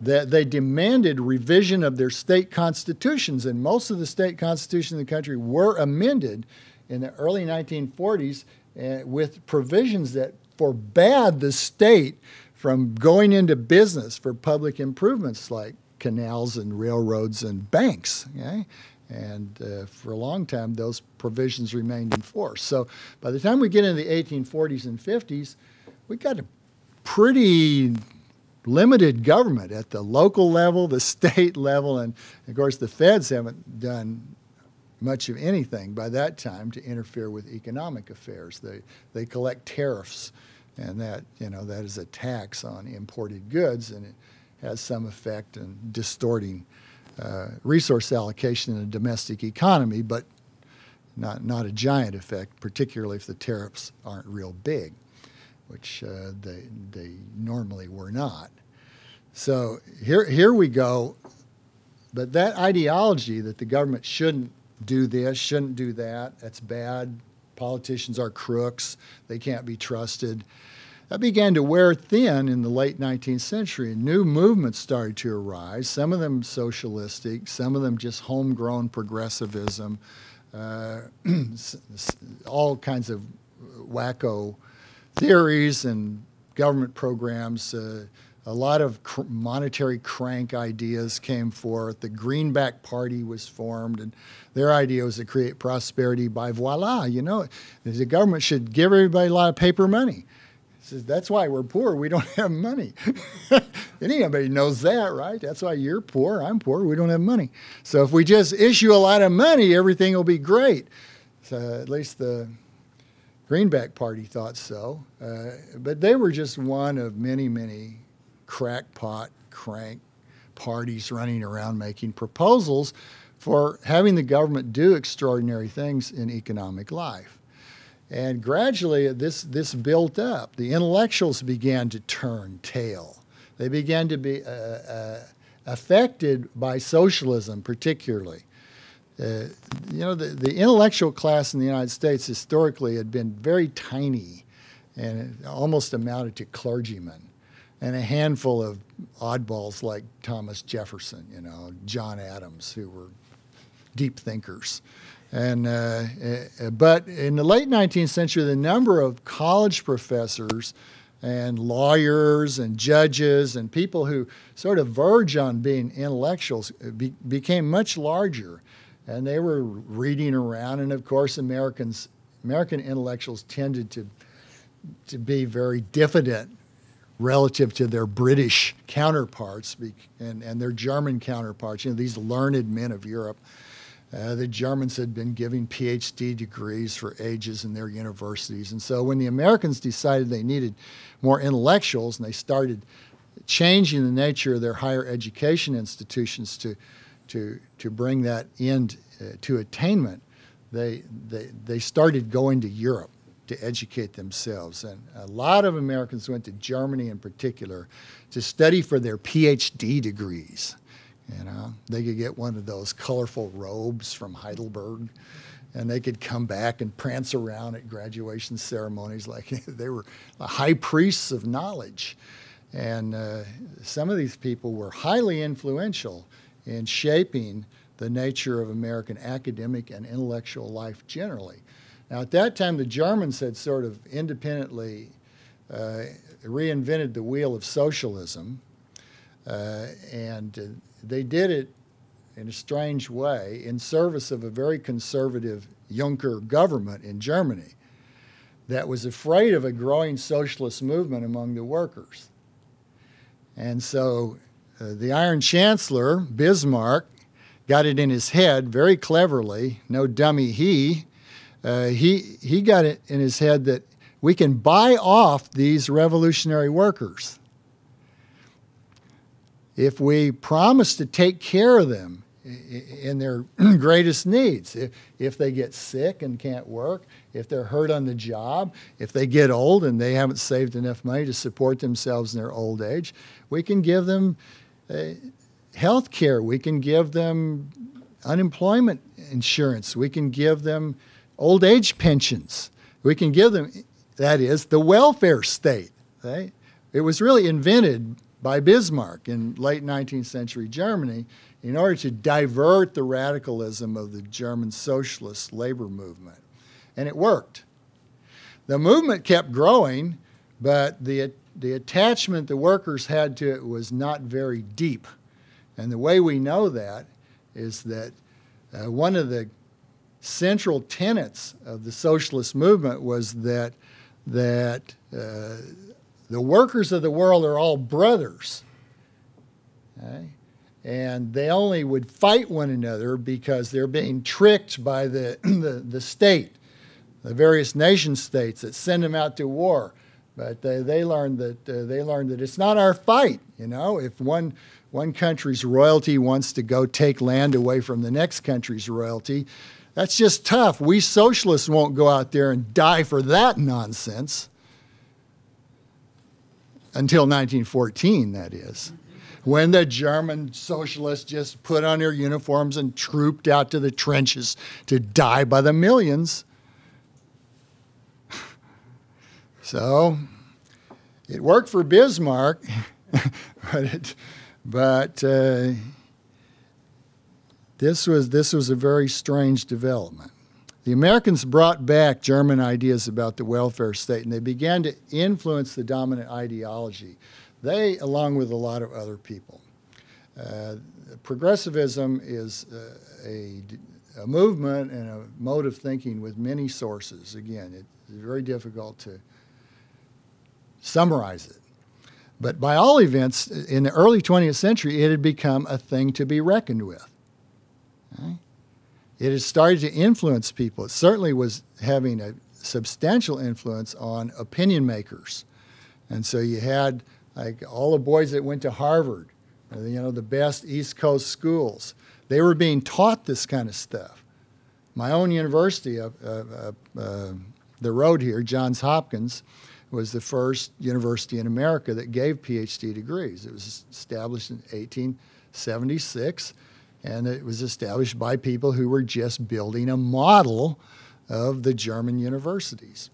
that they demanded revision of their state constitutions, and most of the state constitutions in the country were amended in the early 1940s uh, with provisions that forbade the state from going into business for public improvements like canals and railroads and banks. Okay? And uh, for a long time, those provisions remained in force. So by the time we get into the 1840s and 50s, we got a pretty limited government at the local level, the [LAUGHS] state level, and of course the feds haven't done much of anything by that time to interfere with economic affairs. They they collect tariffs, and that you know that is a tax on imported goods, and it has some effect in distorting uh, resource allocation in the domestic economy, but not not a giant effect, particularly if the tariffs aren't real big which uh, they, they normally were not. So here, here we go. But that ideology that the government shouldn't do this, shouldn't do that, that's bad, politicians are crooks, they can't be trusted, that began to wear thin in the late 19th century. New movements started to arise, some of them socialistic, some of them just homegrown progressivism, uh, [CLEARS THROAT] all kinds of wacko theories and government programs. Uh, a lot of cr- monetary crank ideas came forth. The Greenback Party was formed, and their idea was to create prosperity by voila. You know, the government should give everybody a lot of paper money. Says that's why we're poor. We don't [LAUGHS] have money. [LAUGHS] Anybody knows that, right? That's why you're poor. I'm poor. We don't have money. So if we just issue a lot of money, everything will be great. So at least the Greenback Party thought so. Uh, but they were just one of many, many crackpot, crank parties running around making proposals for having the government do extraordinary things in economic life. And gradually, this, this built up. The intellectuals began to turn tail. They began to be uh, uh, affected by socialism, particularly. Uh, you know, the, the intellectual class in the United States historically had been very tiny and it almost amounted to clergymen and a handful of oddballs like Thomas Jefferson, you know, John Adams, who were deep thinkers. And, uh, uh, but in the late 19th century, the number of college professors and lawyers and judges and people who sort of verge on being intellectuals be, became much larger. And they were reading around, and of course, Americans, American intellectuals tended to, to be very diffident relative to their British counterparts and, and their German counterparts, you know, these learned men of Europe. Uh, the Germans had been giving PhD degrees for ages in their universities. And so when the Americans decided they needed more intellectuals and they started changing the nature of their higher education institutions to, to, to bring that end uh, to attainment, they, they, they started going to Europe to educate themselves. And a lot of Americans went to Germany in particular to study for their PhD degrees. You know, they could get one of those colorful robes from Heidelberg, and they could come back and prance around at graduation ceremonies like [LAUGHS] they were high priests of knowledge. And uh, some of these people were highly influential in shaping the nature of American academic and intellectual life generally. Now, at that time, the Germans had sort of independently uh, reinvented the wheel of socialism, uh, and uh, they did it in a strange way in service of a very conservative Junker government in Germany that was afraid of a growing socialist movement among the workers. And so the Iron Chancellor, Bismarck, got it in his head very cleverly, no dummy he, uh, he, he got it in his head that we can buy off these revolutionary workers if we promise to take care of them in their [CLEARS THROAT] greatest needs. If, if they get sick and can't work, if they're hurt on the job, if they get old and they haven't saved enough money to support themselves in their old age, we can give them uh, health care. We can give them unemployment insurance. We can give them old age pensions. We can give them, that is, the welfare state. Right? It was really invented by Bismarck in late 19th century Germany in order to divert the radicalism of the German socialist labor movement. And it worked. The movement kept growing, but the, the attachment the workers had to it was not very deep. And the way we know that is that uh, one of the central tenets of the socialist movement was that that uh, the workers of the world are all brothers. Okay? And they only would fight one another because they're being tricked by the, [CLEARS THROAT] the, the state, the various nation states that send them out to war. But they, they learned that uh, they learned that it's not our fight. You know, if one one country's royalty wants to go take land away from the next country's royalty, that's just tough. We socialists won't go out there and die for that nonsense. Until 1914, that is. When the German socialists just put on their uniforms and trooped out to the trenches to die by the millions. So, it worked for Bismarck, [LAUGHS] but it, but uh, this was this was a very strange development. The Americans brought back German ideas about the welfare state, and they began to influence the dominant ideology. They, along with a lot of other people. Uh, progressivism is uh, a, a, movement and a mode of thinking with many sources. Again, it's very difficult to summarize it. But by all events, in the early 20th century, it had become a thing to be reckoned with. It had started to influence people. It certainly was having a substantial influence on opinion makers. And so you had like all the boys that went to Harvard, you know, the best East Coast schools. They were being taught this kind of stuff. My own university, uh, uh, uh, the road here, Johns Hopkins, was the first university in America that gave PhD degrees. It was established in 1876, and it was established by people who were just building a model of the German universities.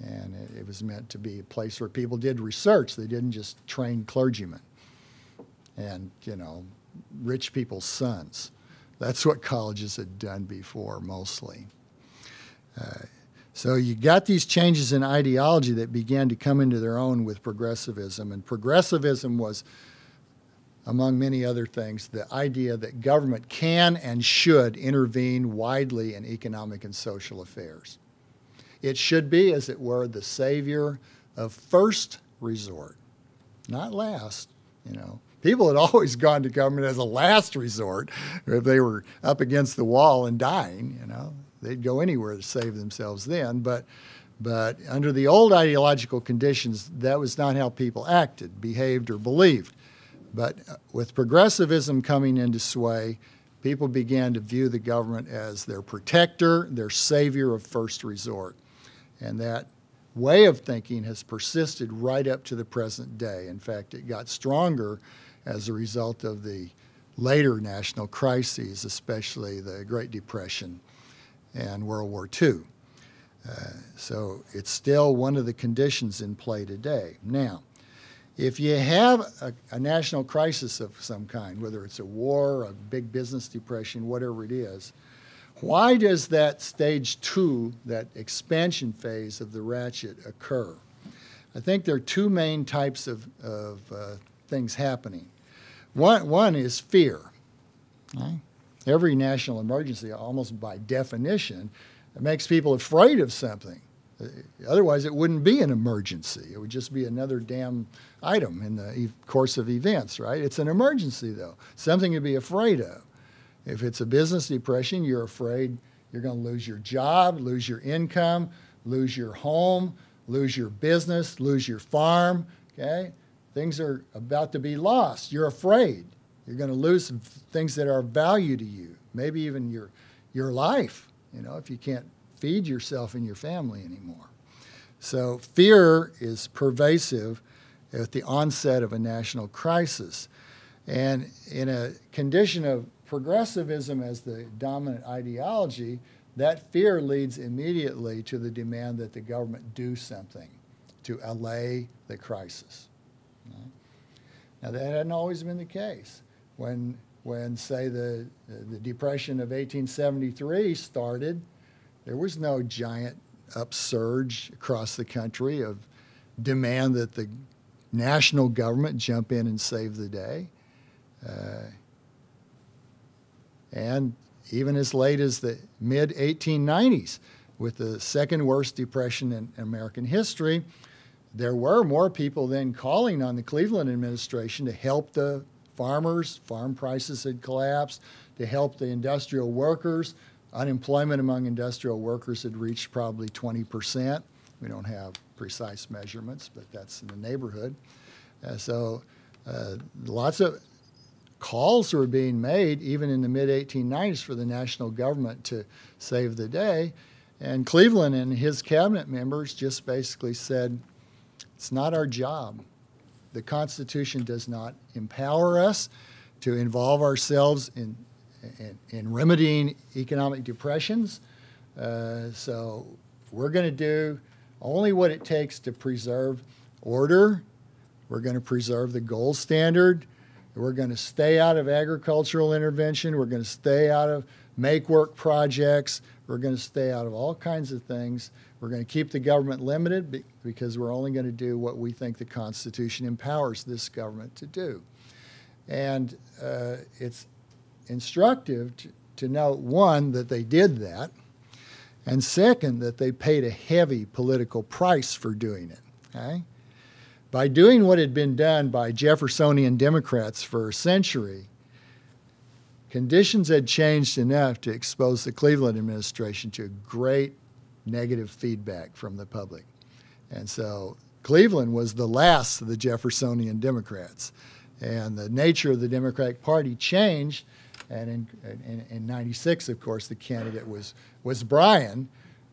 And it, it was meant to be a place where people did research. They didn't just train clergymen and, you know, rich people's sons. That's what colleges had done before, mostly. Uh, so you got these changes in ideology that began to come into their own with progressivism, and progressivism was, among many other things, the idea that government can and should intervene widely in economic and social affairs. It should be, as it were, the savior of first resort, not last, you know. People had [LAUGHS] always gone to government as a last resort if they were up against the wall and dying, you know they'd go anywhere to save themselves then. But, but under the old ideological conditions, that was not how people acted, behaved, or believed. But uh, with progressivism coming into sway, people began to view the government as their protector, their savior of first resort. And that way of thinking has persisted right up to the present day. In fact, it got stronger as a result of the later national crises, especially the Great Depression and World War II. Uh, so it's still one of the conditions in play today. Now, if you have a, a, national crisis of some kind, whether it's a war, a big business depression, whatever it is, why does that stage two, that expansion phase of the ratchet occur? I think there are two main types of, of uh, things happening. One, one is fear. Every national emergency, almost by definition, makes people afraid of something. Otherwise, it wouldn't be an emergency. It would just be another damn item in the course of events, right? It's an emergency, though, something to be afraid of. If it's a business depression, you're afraid you're going to lose your job, lose your income, lose your home, lose your business, lose your farm, okay? Things are about to be lost. You're afraid. You're going to lose some things that are of value to you, maybe even your, your life, you know, if you can't feed yourself and your family anymore. So fear is pervasive at the onset of a national crisis. And in a condition of progressivism as the dominant ideology, that fear leads immediately to the demand that the government do something to allay the crisis. Now, that hadn't always been the case when, when say, the, the Depression of 1873 started, there was no giant upsurge across the country of demand that the national government jump in and save the day. Uh, and even as late as the mid 1890s, with the second worst depression in American history, there were more people then calling on the Cleveland administration to help the farmers, farm prices had collapsed, to help the industrial workers. Unemployment among industrial workers had reached probably 20%. We don't have precise measurements, but that's in the neighborhood. Uh, so uh, lots of calls were being made, even in the mid 1890s, for the national government to save the day. And Cleveland and his cabinet members just basically said, it's not our job the Constitution does not empower us to involve ourselves in, in, in remedying economic depressions. Uh, so we're going to do only what it takes to preserve order. We're going to preserve the gold standard. We're going to stay out of agricultural intervention. We're going to stay out of make work projects. We're going to stay out of all kinds of things. We're going to keep the government limited because we're only going to do what we think the Constitution empowers this government to do. And uh, it's instructive to, to note one, that they did that, and second, that they paid a heavy political price for doing it. Okay? By doing what had been done by Jeffersonian Democrats for a century, conditions had changed enough to expose the Cleveland administration to a great negative feedback from the public. And so Cleveland was the last of the Jeffersonian Democrats. And the nature of the Democratic Party changed. And in, in, in 96, of course, the candidate was, was Bryan,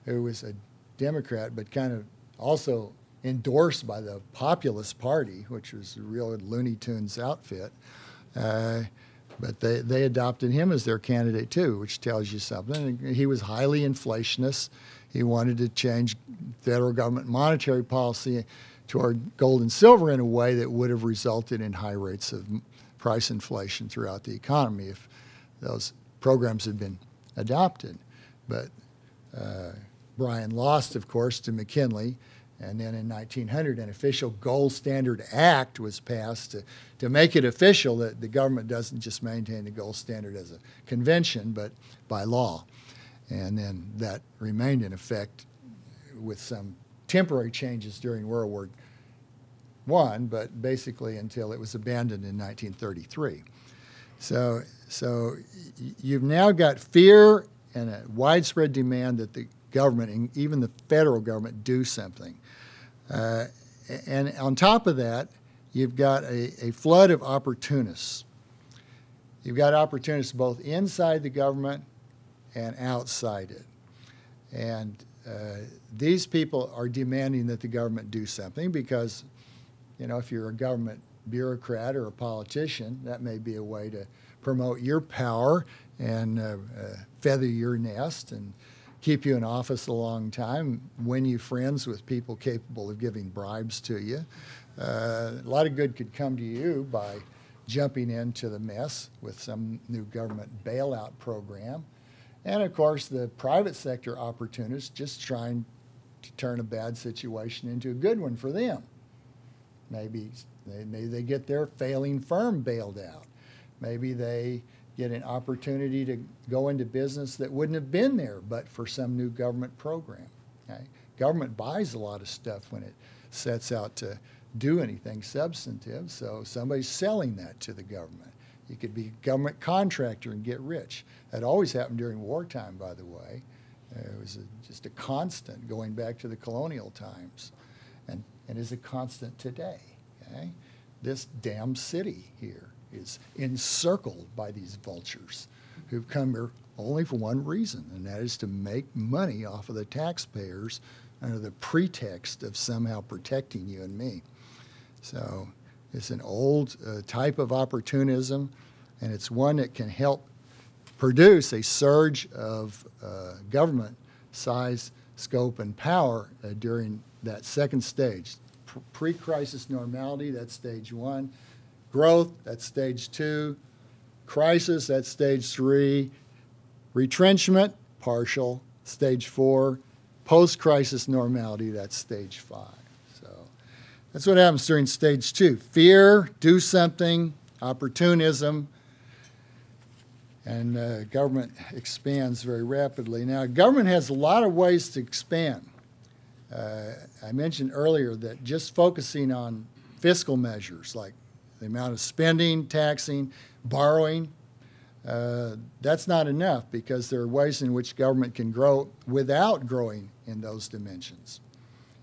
who was a Democrat, but kind of also endorsed by the Populist Party, which was a real Looney Tunes outfit. Uh, but they, they adopted him as their candidate too, which tells you something. He was highly inflationist. He wanted to change federal government monetary policy toward gold and silver in a way that would have resulted in high rates of price inflation throughout the economy if those programs had been adopted. But uh, Bryan lost, of course, to McKinley. And then in 1900, an official Gold Standard Act was passed to, to make it official that the government doesn't just maintain the gold standard as a convention, but by law. And then that remained in effect with some temporary changes during World War I, but basically until it was abandoned in 1933. So, so you've now got fear and a widespread demand that the government and even the federal government do something. Uh, and on top of that, you've got a, a flood of opportunists. You've got opportunists both inside the government and outside it. And uh, these people are demanding that the government do something because, you know, if you're a government bureaucrat or a politician, that may be a way to promote your power and uh, uh, feather your nest and keep you in office a long time, win you friends with people capable of giving bribes to you. Uh, a lot of good could come to you by jumping into the mess with some new government bailout program. And of course, the private sector opportunists just trying to turn a bad situation into a good one for them. Maybe they, maybe they get their failing firm bailed out. Maybe they get an opportunity to go into business that wouldn't have been there but for some new government program. Okay? Government buys a lot of stuff when it sets out to do anything substantive, so somebody's selling that to the government. You could be a government contractor and get rich. That always happened during wartime, by the way. It was a, just a constant going back to the colonial times and, and is a constant today. Okay? This damn city here is encircled by these vultures who've come here only for one reason, and that is to make money off of the taxpayers under the pretext of somehow protecting you and me. So it's an old uh, type of opportunism, and it's one that can help produce a surge of uh, government size, scope, and power uh, during that second stage. Pre crisis normality, that's stage one. Growth, that's stage two. Crisis, that's stage three. Retrenchment, partial, stage four. Post crisis normality, that's stage five. So That's what happens during stage two fear, do something, opportunism, and uh, government expands very rapidly. Now, government has a lot of ways to expand. Uh, I mentioned earlier that just focusing on fiscal measures like the amount of spending, taxing, borrowing, uh, that's not enough because there are ways in which government can grow without growing in those dimensions.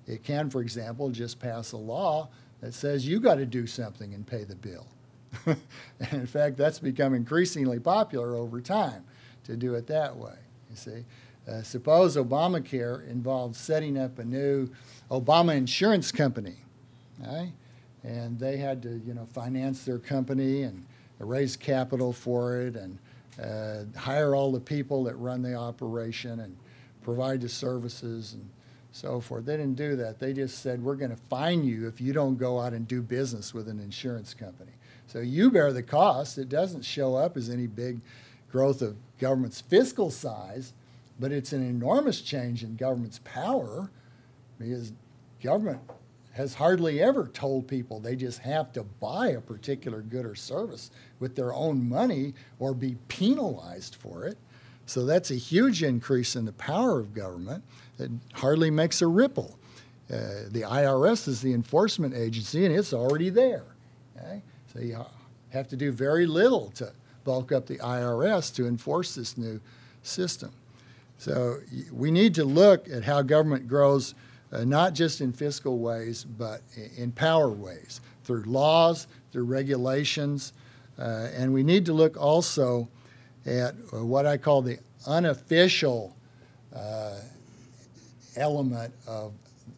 It can, for example, just pass a law that says you got to do something and pay the bill. [LAUGHS] and in fact, that's become increasingly popular over time to do it that way. You see, uh, suppose Obamacare involved setting up a new Obama insurance company, right? and they had to, you know, finance their company and raise capital for it and uh, hire all the people that run the operation and provide the services and so forth. They didn't do that. They just said, we're going to fine you if you don't go out and do business with an insurance company. So you bear the cost. It doesn't show up as any big growth of government's fiscal size, but it's an enormous change in government's power because government has hardly ever told people they just have to buy a particular good or service with their own money or be penalized for it. So that's a huge increase in the power of government that hardly makes a ripple. Uh, the IRS is the enforcement agency and it's already there. Okay? So you have to do very little to bulk up the IRS to enforce this new system. So we need to look at how government grows uh, not just in fiscal ways, but in power ways, through laws, through regulations. Uh, and we need to look also at uh, what I call the unofficial uh, element of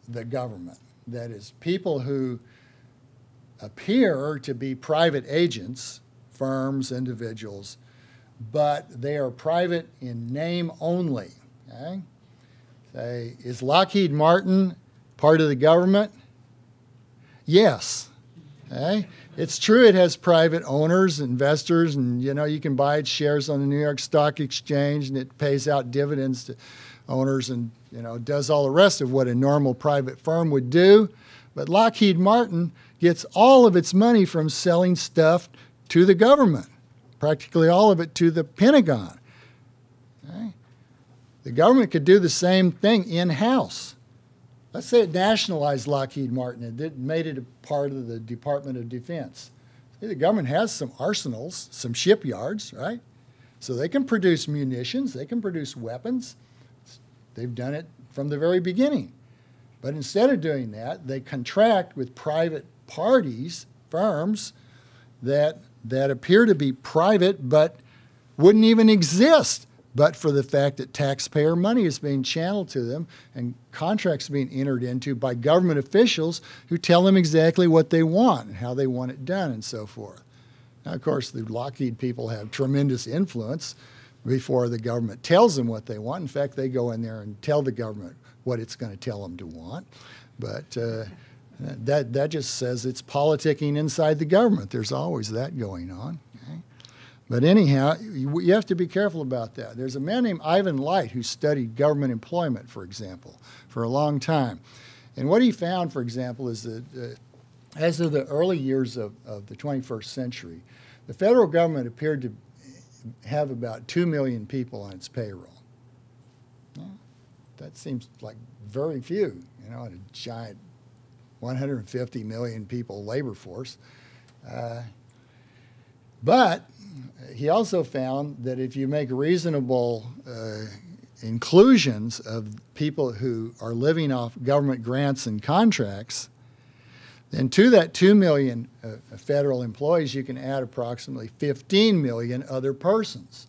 the government. That is, people who appear to be private agents, firms, individuals, but they are private in name only. Okay? Say, is Lockheed Martin part of the government? Yes. Okay? It's true it has private owners, investors, and you know you can buy its shares on the New York Stock Exchange and it pays out dividends to owners and you know does all the rest of what a normal private firm would do. But Lockheed Martin gets all of its money from selling stuff to the government, practically all of it to the Pentagon. Okay? The government could do the same thing in house. Let's say it nationalized Lockheed Martin and it made it a part of the Department of Defense. The government has some arsenals, some shipyards, right? So they can produce munitions, they can produce weapons. They've done it from the very beginning. But instead of doing that, they contract with private parties, firms that that appear to be private but wouldn't even exist but for the fact that taxpayer money is being channeled to them and contracts being entered into by government officials who tell them exactly what they want and how they want it done and so forth. Now, of course, the Lockheed people have tremendous influence before the government tells them what they want. In fact, they go in there and tell the government what it's going to tell them to want. But uh, that, that just says it's politicking inside the government. There's always that going on. But anyhow, you have to be careful about that. There's a man named Ivan Light who studied government employment, for example, for a long time. And what he found, for example, is that uh, as of the early years of, of the 21st century, the federal government appeared to have about 2 million people on its payroll. That seems like very few, you know, in a giant 150 million people labor force. Uh, but he also found that if you make reasonable uh, inclusions of people who are living off government grants and contracts, then to that 2 million uh, federal employees, you can add approximately 15 million other persons,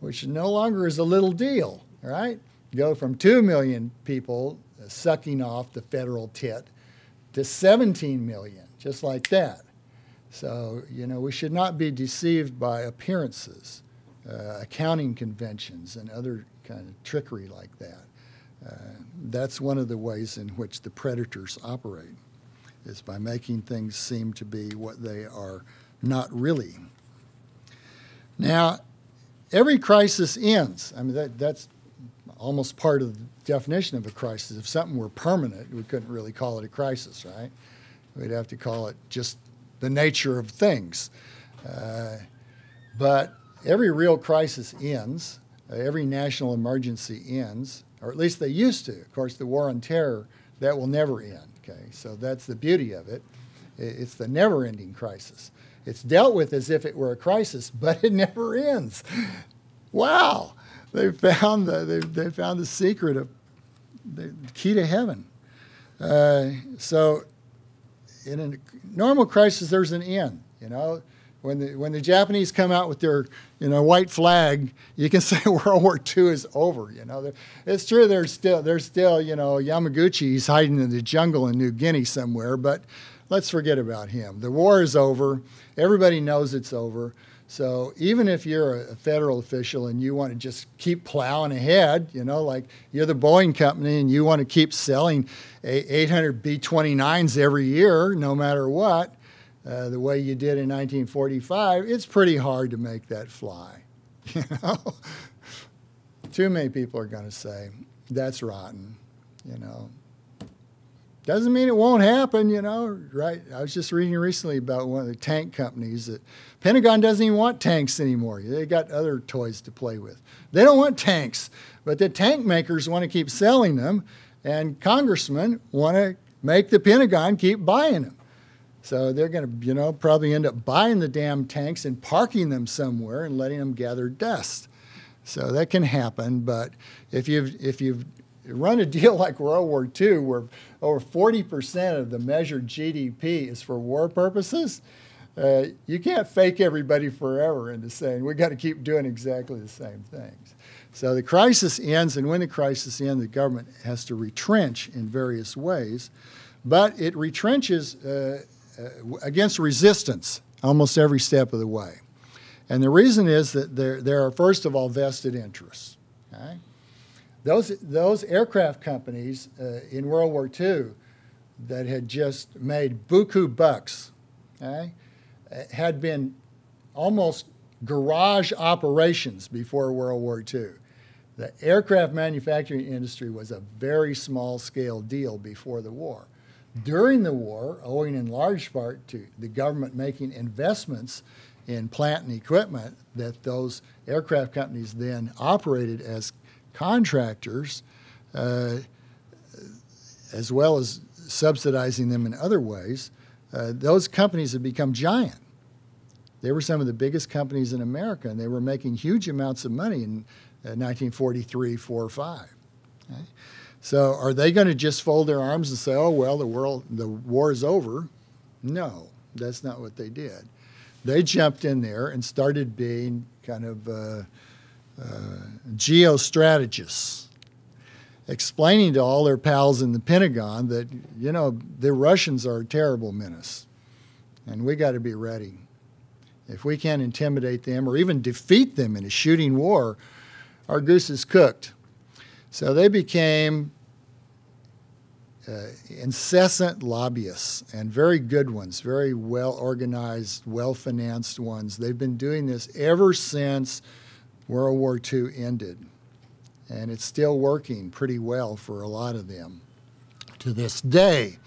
which no longer is a little deal, right? Go from 2 million people sucking off the federal tit to 17 million, just like that. So, you know, we should not be deceived by appearances, uh, accounting conventions, and other kind of trickery like that. Uh, that's one of the ways in which the predators operate, is by making things seem to be what they are not really. Now, every crisis ends. I mean, that, that's almost part of the definition of a crisis. If something were permanent, we couldn't really call it a crisis, right? We'd have to call it just the nature of things. Uh, but every real crisis ends, uh, every national emergency ends, or at least they used to. Of course, the war on terror, that will never end. Okay, so that's the beauty of it. It's the never ending crisis. It's dealt with as if it were a crisis, [LAUGHS] but it never ends. Wow, they found the, they, they found the secret of the key to heaven. Uh, so in a normal crisis, there's an end. You know, when the when the Japanese come out with their you know white flag, you can [LAUGHS] say World War II is over. You know, it's true. There's still there's still you know Yamaguchi's hiding in the jungle in New Guinea somewhere, but let's forget about him. The war is over. Everybody knows it's over. So even if you're a federal official and you want to just keep plowing ahead, you know, like you're the Boeing company and you want to keep selling 800 B-29s every year, no matter what, uh, the way you did in 1945, it's pretty hard to make that fly. [LAUGHS] You know, too many people are going to say that's rotten. You know, doesn't mean it won't happen, you know, right? I was just reading recently about one of the tank companies that Pentagon doesn't even want tanks anymore. They got other toys to play with. They don't want tanks, but the tank makers want to keep selling them, and congressmen want to make the Pentagon keep buying them. So they're going to, you know, probably end up buying the damn tanks and parking them somewhere and letting them gather dust. So that can happen, but if you've if you've run a [LAUGHS] deal like World War II, where over 40% of the measured GDP is for war purposes, uh, you can't fake everybody forever into saying we've got to keep doing exactly the same things. So the crisis ends, and when the crisis ends, the government has to retrench in various ways, but it retrenches uh, uh, against resistance almost every step of the way. And the reason is that there, there are, first of all, vested interests. Okay? Those, those aircraft companies uh, in World War II that had just made buku bucks okay, had been almost garage operations before World War II. The aircraft manufacturing industry was a very small scale deal before the war. During the war, owing in large part to the government making investments in plant and equipment that those aircraft companies then operated as contractors, uh, as well as subsidizing them in other ways, uh, those companies have become giant. They were some of the biggest companies in America, and they were making huge amounts of money in uh, 1943, 4, 5. Okay? So, are they going to just fold their arms and say, "Oh well, the world, the war is over"? No, that's not what they did. They jumped in there and started being kind of uh, geostrategists explaining to all their pals in the Pentagon that, you know, the Russians are a terrible menace and we got to be ready. If we can't intimidate them or even defeat them in a shooting war, our goose is cooked. So they became uh, incessant lobbyists and very good ones, very well organized, well financed ones. They've been doing this ever since World War II ended. And it's still working pretty well for a lot of them to this day.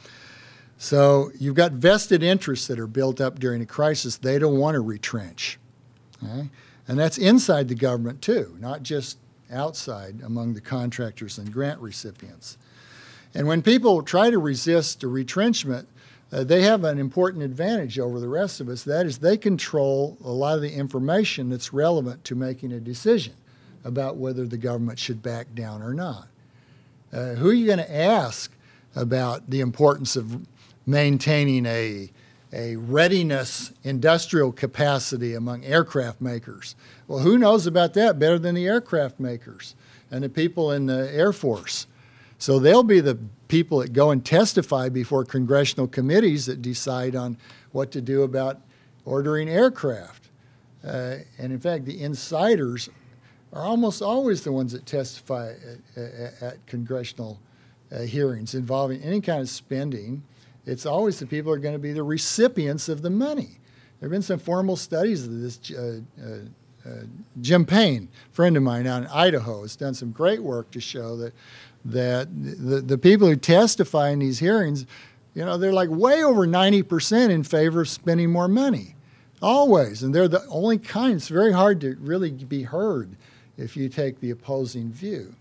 So you've got vested interests that are built up during a crisis. They don't want to retrench. Okay? And that's inside the government too, not just outside among the contractors and grant recipients. And when people try to resist a retrenchment, uh, they have an important advantage over the rest of us. That is, they control a lot of the information that's relevant to making a decision about whether the government should back down or not. Uh, who are you going to ask about the importance of maintaining a, a readiness industrial capacity among aircraft makers? Well, who knows about that better than the aircraft makers and the people in the Air Force? So they'll be the people that go and testify before congressional committees that decide on what to do about ordering aircraft. Uh, and in fact, the insiders are almost always the ones that testify at, at, at congressional uh, hearings involving any kind of spending. It's always the people are going to be the recipients of the money. There have been some formal studies of this. Uh, uh, uh, Jim Payne, friend of mine out in Idaho, has done some great work to show that that the, the people who testify in these hearings, you know, they're like way over 90% in favor of spending more money. Always. And they're the only kind. It's very hard to really be heard if you take the opposing view.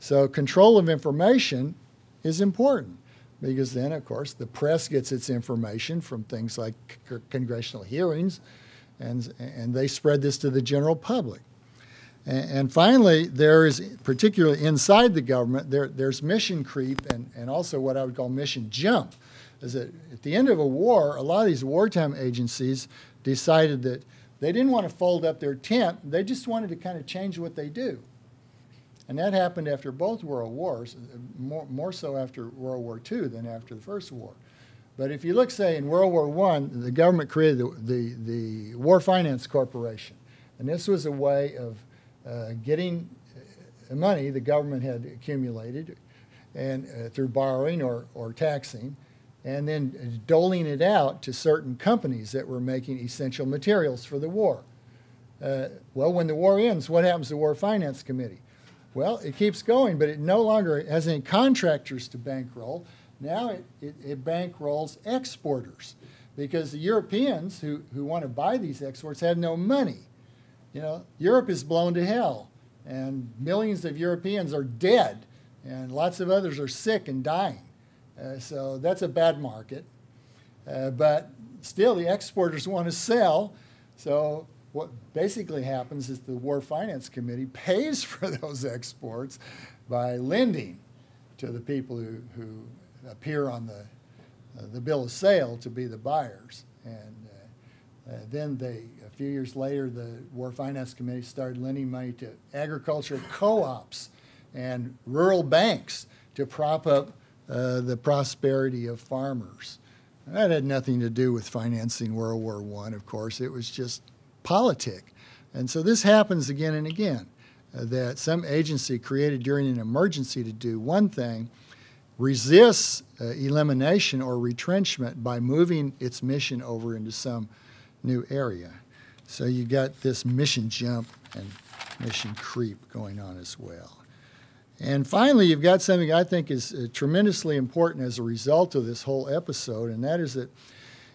So, control of information is important because then, of course, the press gets its information from things like congressional hearings and, and they spread this to the general public. And, finally, there is, particularly inside the government, there, there's mission creep and, and also what I would call mission jump. Is that at the end of a war, a lot of these wartime agencies decided that they didn't want to fold up their tent, they just wanted to kind of change what they do. And that happened after both world wars, more, more so after World War II than after the First War. But if you look, say, in World War I, the government created the, the, the War Finance Corporation. And this was a way of getting uh, money the government had accumulated and uh, through borrowing or, or taxing, and then doling it out to certain companies that were making essential materials for the war. Uh, well, when the war ends, what happens to the War Finance Committee? Well, it keeps going, but it no longer has any contractors to bankroll. Now it, it, it bankrolls exporters because the Europeans who, who want to buy these exports have no money. You know, Europe is blown to hell, and millions of Europeans are dead, and lots of others are sick and dying. Uh, so that's a bad market. Uh, but still, the exporters want to sell. So what basically happens is the War Finance Committee [LAUGHS] pays for those exports by lending to the people who, who appear on the, uh, the bill of sale to be the buyers. And uh, uh, then they, few years later, the War Finance Committee started lending money to agricultural co-ops and rural banks to prop up uh, the prosperity of farmers. That had nothing to do with financing World War I, of course. It was just politic. And so this happens again and again, uh, that some agency created during an emergency to do one thing resists uh, elimination or retrenchment by moving its mission over into some new area. So you got this mission jump and mission creep going on as well. And finally, you've got something I think is uh, tremendously important as a result of this whole episode, and that is that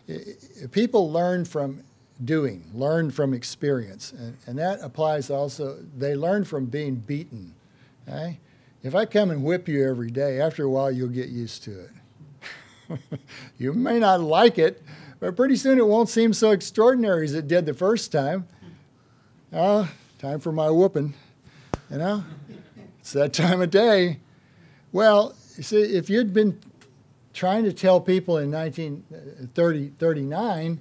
uh, people learn from doing, learn from experience. And, and that applies also, they learn from being beaten. Okay? If I come and whip you every day, after a while you'll get used to it. [LAUGHS] you may not like it, but pretty soon it won't seem so extraordinary as it did the first time. Oh, time for my whooping. You know? It's that time of day. Well, you see, if you'd been trying to tell people in 1939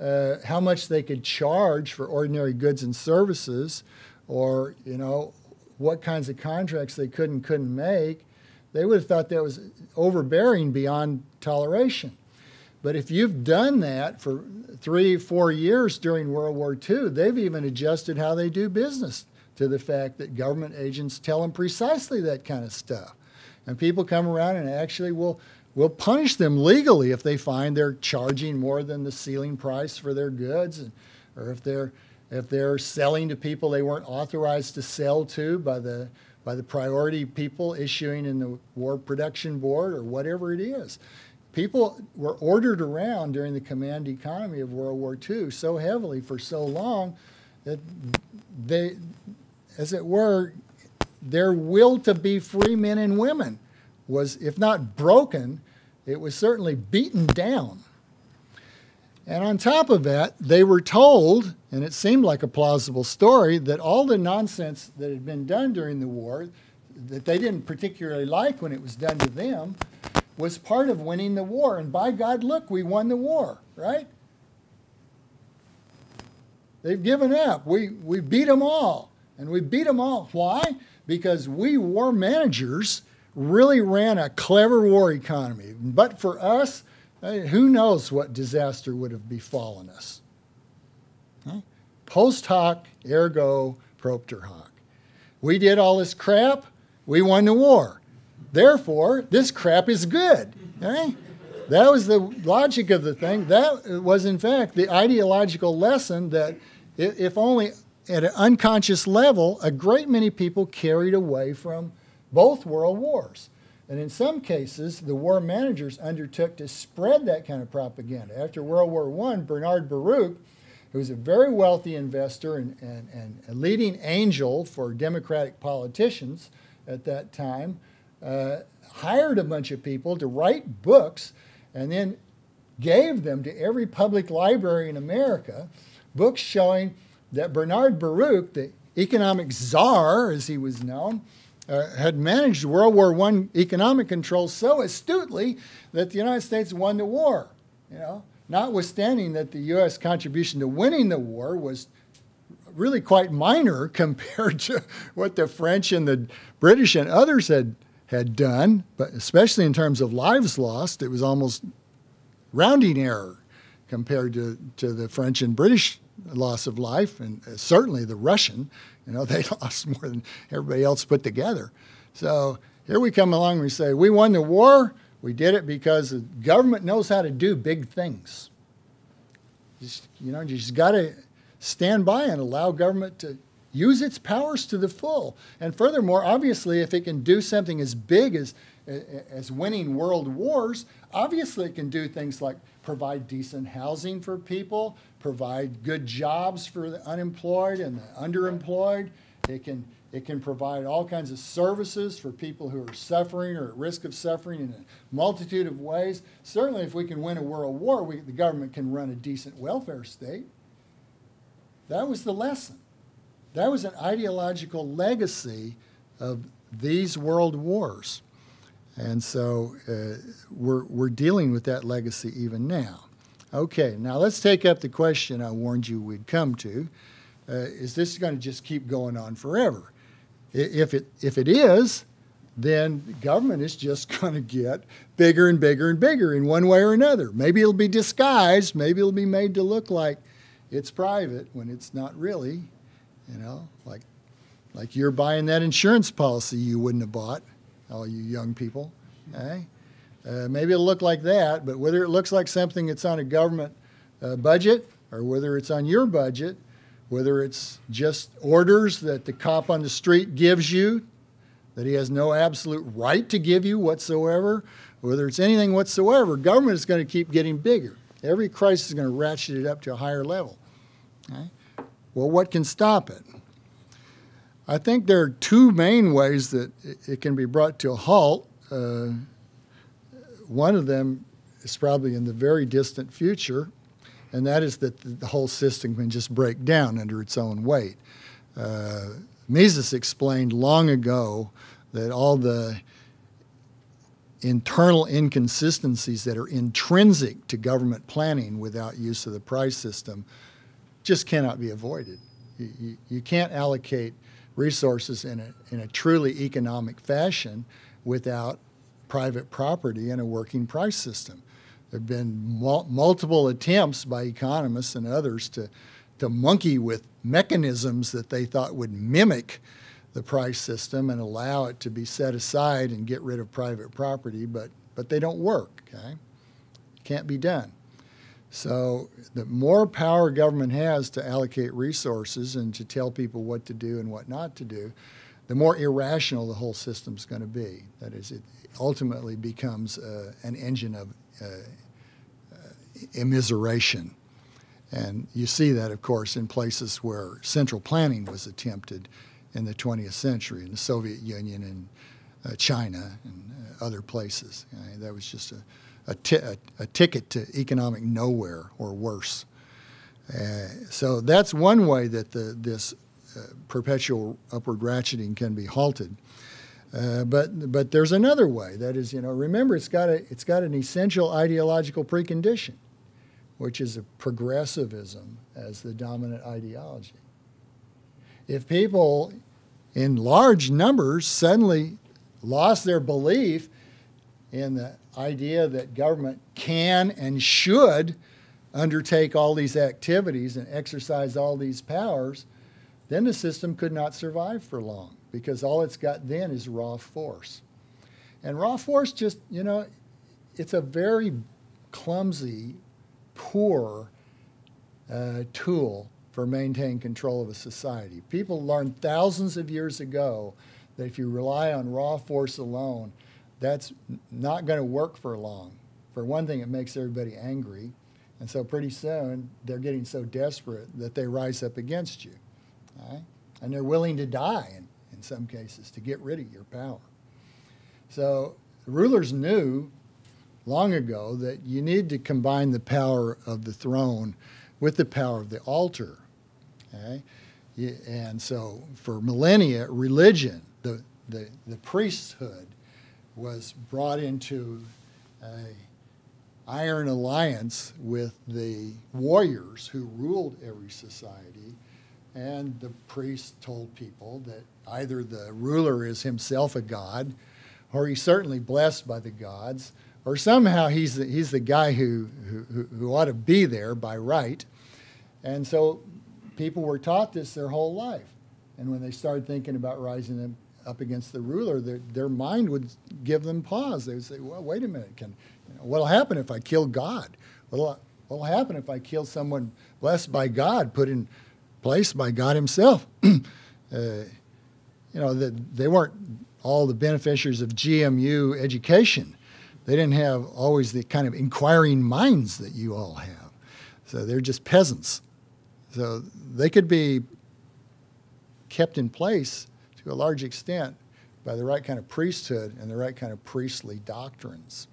uh, how much they could charge for ordinary goods and services, or, you know, what kinds of contracts they could and couldn't make, they would have thought that was overbearing beyond toleration. But if you've done that for three, four years during World War II, they've even adjusted how they do business to the fact that government agents tell them precisely that kind of stuff. And people come around and actually will, will punish them legally if they find they're charging more than the ceiling price for their goods, or if they're if they're selling to people they weren't authorized to sell to by the by the priority people issuing in the War Production Board or whatever it is. People were ordered around during the command economy of World War II so heavily for so long that they, as it were, their will to be free men and women was, if not broken, it was certainly beaten down. And on top of that, they were told, and it seemed like a plausible story, that all the nonsense that had been done during the war, that they didn't particularly like when it was done to them, was part of winning the war. And by God, look, we won the war, right? They've given up. We, we beat them all. And we beat them all. Why? Because we war managers really ran a clever war economy. But for us, who knows what disaster would have befallen us? Post hoc, ergo propter hoc. We did all this crap, we won the war. Therefore, this crap is good. Okay? That was the logic of the thing. That was, in fact, the ideological lesson that, if only at an unconscious level, a great many people carried away from both world wars. And in some cases, the war managers undertook to spread that kind of propaganda. After World War I, Bernard Baruch, who was a very wealthy investor and, and, and a leading angel for Democratic politicians at that time, uh, hired a bunch of people to write books and then gave them to every public library in America, books showing that Bernard Baruch, the economic czar as he was known, uh, had managed World War I economic control so astutely that the United States won the war. You know, notwithstanding that the U.S. contribution to winning the war was really quite minor [LAUGHS] compared to what the French and the British and others had had done, but especially in terms of lives lost, it was almost rounding error compared to, to the French and British loss of life, and uh, certainly the Russian. You know, [LAUGHS] they lost more than everybody else put together. So here we come along and we say, we won the war. We did it because the government knows how to do big things. Just, you know, you just got to stand by and allow government to use its powers to the full. And furthermore, obviously, if it can do something as big as, as winning world wars, obviously it can do things like provide decent housing for people, provide good jobs for the unemployed and the underemployed. It can, it can provide all kinds of services for people who are suffering or at risk of suffering in a multitude of ways. Certainly, if we can win a world war, we, the government can run a decent welfare state. That was the lesson. That was an ideological legacy of these world wars. And so uh, we're, we're dealing with that legacy even now. Okay, now let's take up the question I warned you we'd come to. Uh, is this going to just keep going on forever? If it, if it is, then government is just [LAUGHS] going to get bigger and bigger and bigger in one way or another. Maybe it'll be disguised, maybe it'll be made to look like it's private when it's not really. You know, like like you're buying that insurance policy you wouldn't have bought, all you young people. Okay? Uh, maybe it'll look like that, but whether it looks like something that's on a government uh, budget or whether it's on your budget, whether it's just orders that the cop on the street gives you that he has no absolute right to give you whatsoever, whether it's anything whatsoever, government is going to keep getting bigger. Every crisis is going to ratchet it up to a higher level. Okay? Well, what can stop it? I think there are two main ways that it can be brought to a halt. Uh, one of them is probably in the very distant future, and that is that the whole system can just break down under its own weight. Uh, Mises explained long ago that all the internal inconsistencies that are intrinsic to government planning without use of the price system just cannot be avoided. You, you, you can't allocate resources in a, in a truly economic fashion without private property and a working price system. There have been mul multiple attempts by economists and others to, to monkey with mechanisms that they thought would mimic the price system and allow it to be set aside and get rid of private property, but, but they don't work, okay? Can't be done. So the more power government has to allocate resources and to tell people what to do and what not to do, the more irrational the whole system is going to be. That is, it ultimately becomes uh, an engine of uh, uh, immiseration. And you see that, of course, in places where central planning was attempted in the 20th century, in the Soviet Union and uh, China and uh, other places. that was just a a, ticket to economic nowhere or worse. Uh, so that's one way that the, this uh, perpetual upward ratcheting can be halted. Uh, but but there's another way. That is, you know, remember it's got a it's got an essential ideological precondition, which is a progressivism as the dominant ideology. If people in large numbers suddenly lost their belief in the idea that government can and should undertake all these activities and exercise all these powers, then the system could not survive for long because all it's got then is raw force. And raw force just, you know, it's a very clumsy, poor uh, tool for maintaining control of a society. People learned thousands of years ago that if you rely on raw force alone, that's not going to work for long. For one thing, it makes everybody angry. And so pretty soon, they're getting so desperate that they rise up against you. Right? And they're willing to die in, in some cases to get rid of your power. So the rulers knew long ago that you need to combine the power of the throne with the power of the altar. Okay? And so for millennia, religion, the, the, the priesthood, was brought into a iron alliance with the warriors who ruled every society. And the priest told people that either the ruler is himself a god, or he's certainly blessed by the gods, or somehow he's the, he's the guy who, who, who ought to be there by right. And so people were taught this their whole life. And when they started thinking about rising up against the ruler, their, their mind would give them pause. They would say, well, wait a minute, can, you know, what'll happen if I kill God? What'll, what'll happen if I kill someone blessed by God, put in place by God himself? [CLEARS THROAT] uh, you know, the, they weren't all the beneficiaries of GMU education. They didn't have always the kind of inquiring minds that you all have. So they're just peasants. So they could be kept in place to a large extent by the right kind of priesthood and the right kind of priestly doctrines.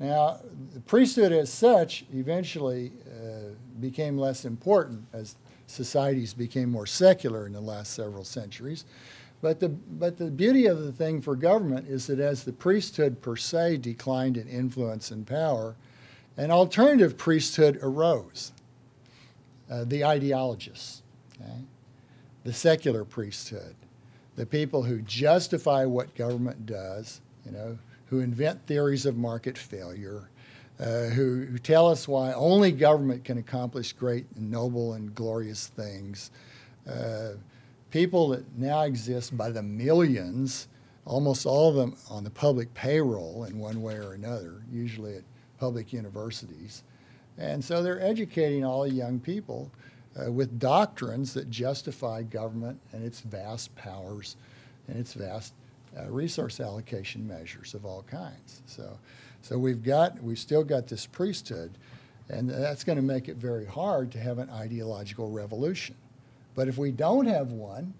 Now, the priesthood as such eventually uh, became less important as societies became more secular in the last several centuries. But the, but the beauty of the thing for government is that as the priesthood per se declined in influence and power, an alternative priesthood arose. Uh, the ideologists, okay? the secular priesthood, the people who justify what government does, you know, who invent theories of market failure, uh, who, who, tell us why only government can accomplish great and noble and glorious things. Uh, people that now exist by the millions, almost all of them on the public payroll in one way or another, usually at public universities. And so they're educating all the young people uh, with doctrines that justify government and its vast powers and its vast uh, resource allocation measures of all kinds. So, so we've got, we've still got this priesthood, and that's going to make it very hard to have an ideological revolution. But if we don't have one,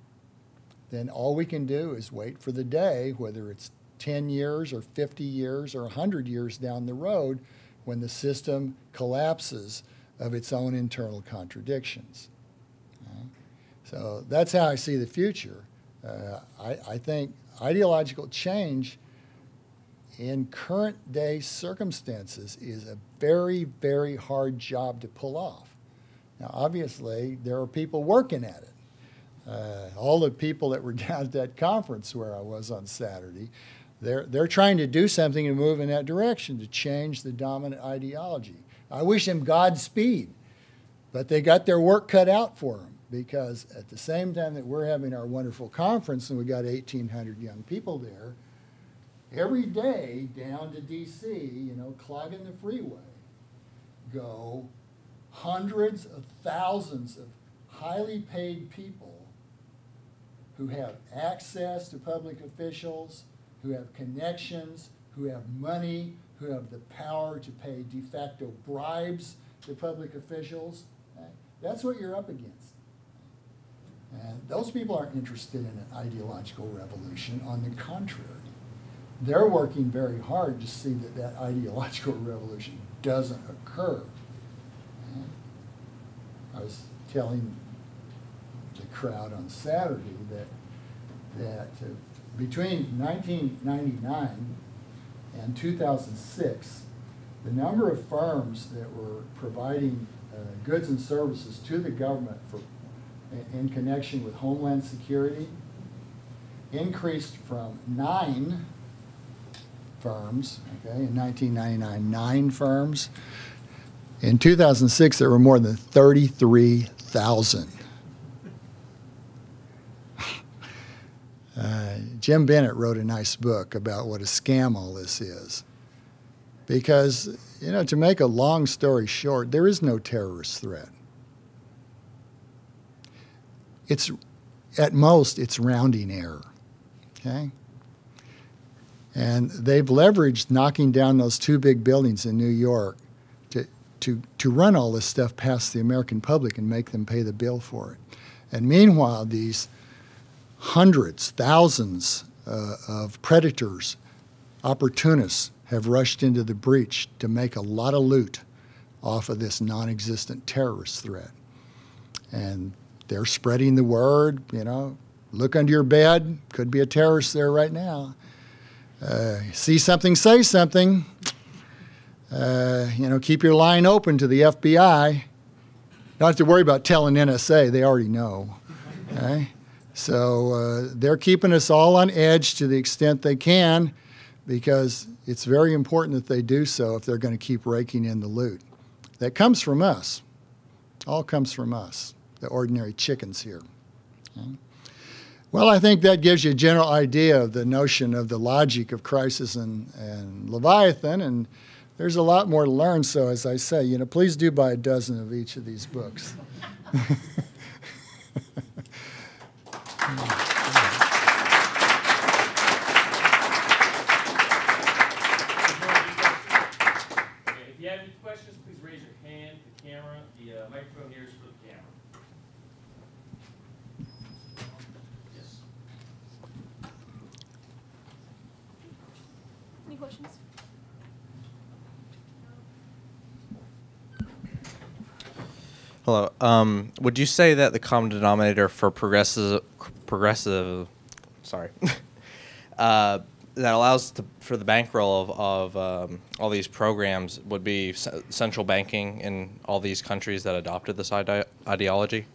then all we can do is wait for the day, whether it's 10 years or 50 years or 100 years down the road, when the system collapses of its own internal contradictions. So that's how I see the future. Uh, I, I think ideological change in current day circumstances is a very, very hard job to pull off. Now, obviously, there are people working at it. Uh, all the people that were [LAUGHS] down at that conference where I was on Saturday, they're, they're trying to do something and move in that direction to change the dominant ideology. I wish them Godspeed, but they got their work cut out for them because at the same time that we're having our wonderful conference and we got 1,800 young people there, every day down to D.C., you know, clogging the freeway, go hundreds of thousands of highly paid people who have access to public officials, who have connections, who have money, who have the power to pay de facto bribes to public officials. Right? That's what you're up against. And those people aren't interested in an ideological revolution. On the contrary, they're working very hard to see that that ideological [LAUGHS] revolution doesn't occur. I was telling the crowd on Saturday that that uh, between 1999 and 2006, the number of firms that were providing uh, goods and services to the government for in connection with Homeland Security increased from nine firms, okay, in 1999, nine firms. In 2006, there were more than 33,000. Uh, Jim Bennett wrote a nice book about what a scam all this is. Because, you know, to make a long story short, there is no terrorist threat. It's, at most, it's rounding error, okay? And they've leveraged knocking down those two big buildings in New York to, to, to run all this stuff past the American public and make them pay the bill for it. And meanwhile, these hundreds, thousands uh, of predators, opportunists, have rushed into the breach to make a lot of loot off of this non existent terrorist threat. And they're spreading the word, you know, look under your bed, could be a terrorist there right now. Uh, see something, say something. Uh, you know, keep your line open to the FBI. Don't have to worry about telling NSA; they already know. Okay? So uh, they're keeping us all on edge to the extent they can, because it's very important that they do so if they're going to keep raking in the loot. That comes from us. All comes from us, the ordinary chickens here. Well, I think that gives you a general idea of the notion of the logic of crisis and, and Leviathan, and there's a lot more to learn. So, as I say, you know, please do buy a dozen of each of these books. [LAUGHS] If you have any questions, please raise your hand. The camera, the uh, microphone here is for the camera. Yes. Any questions? Hello. Um, would you say that the common denominator for progressive, progressive, sorry, [LAUGHS] uh, that allows to, for the bankroll of, of um, all these programs would be central banking in all these countries that adopted this ide- ideology?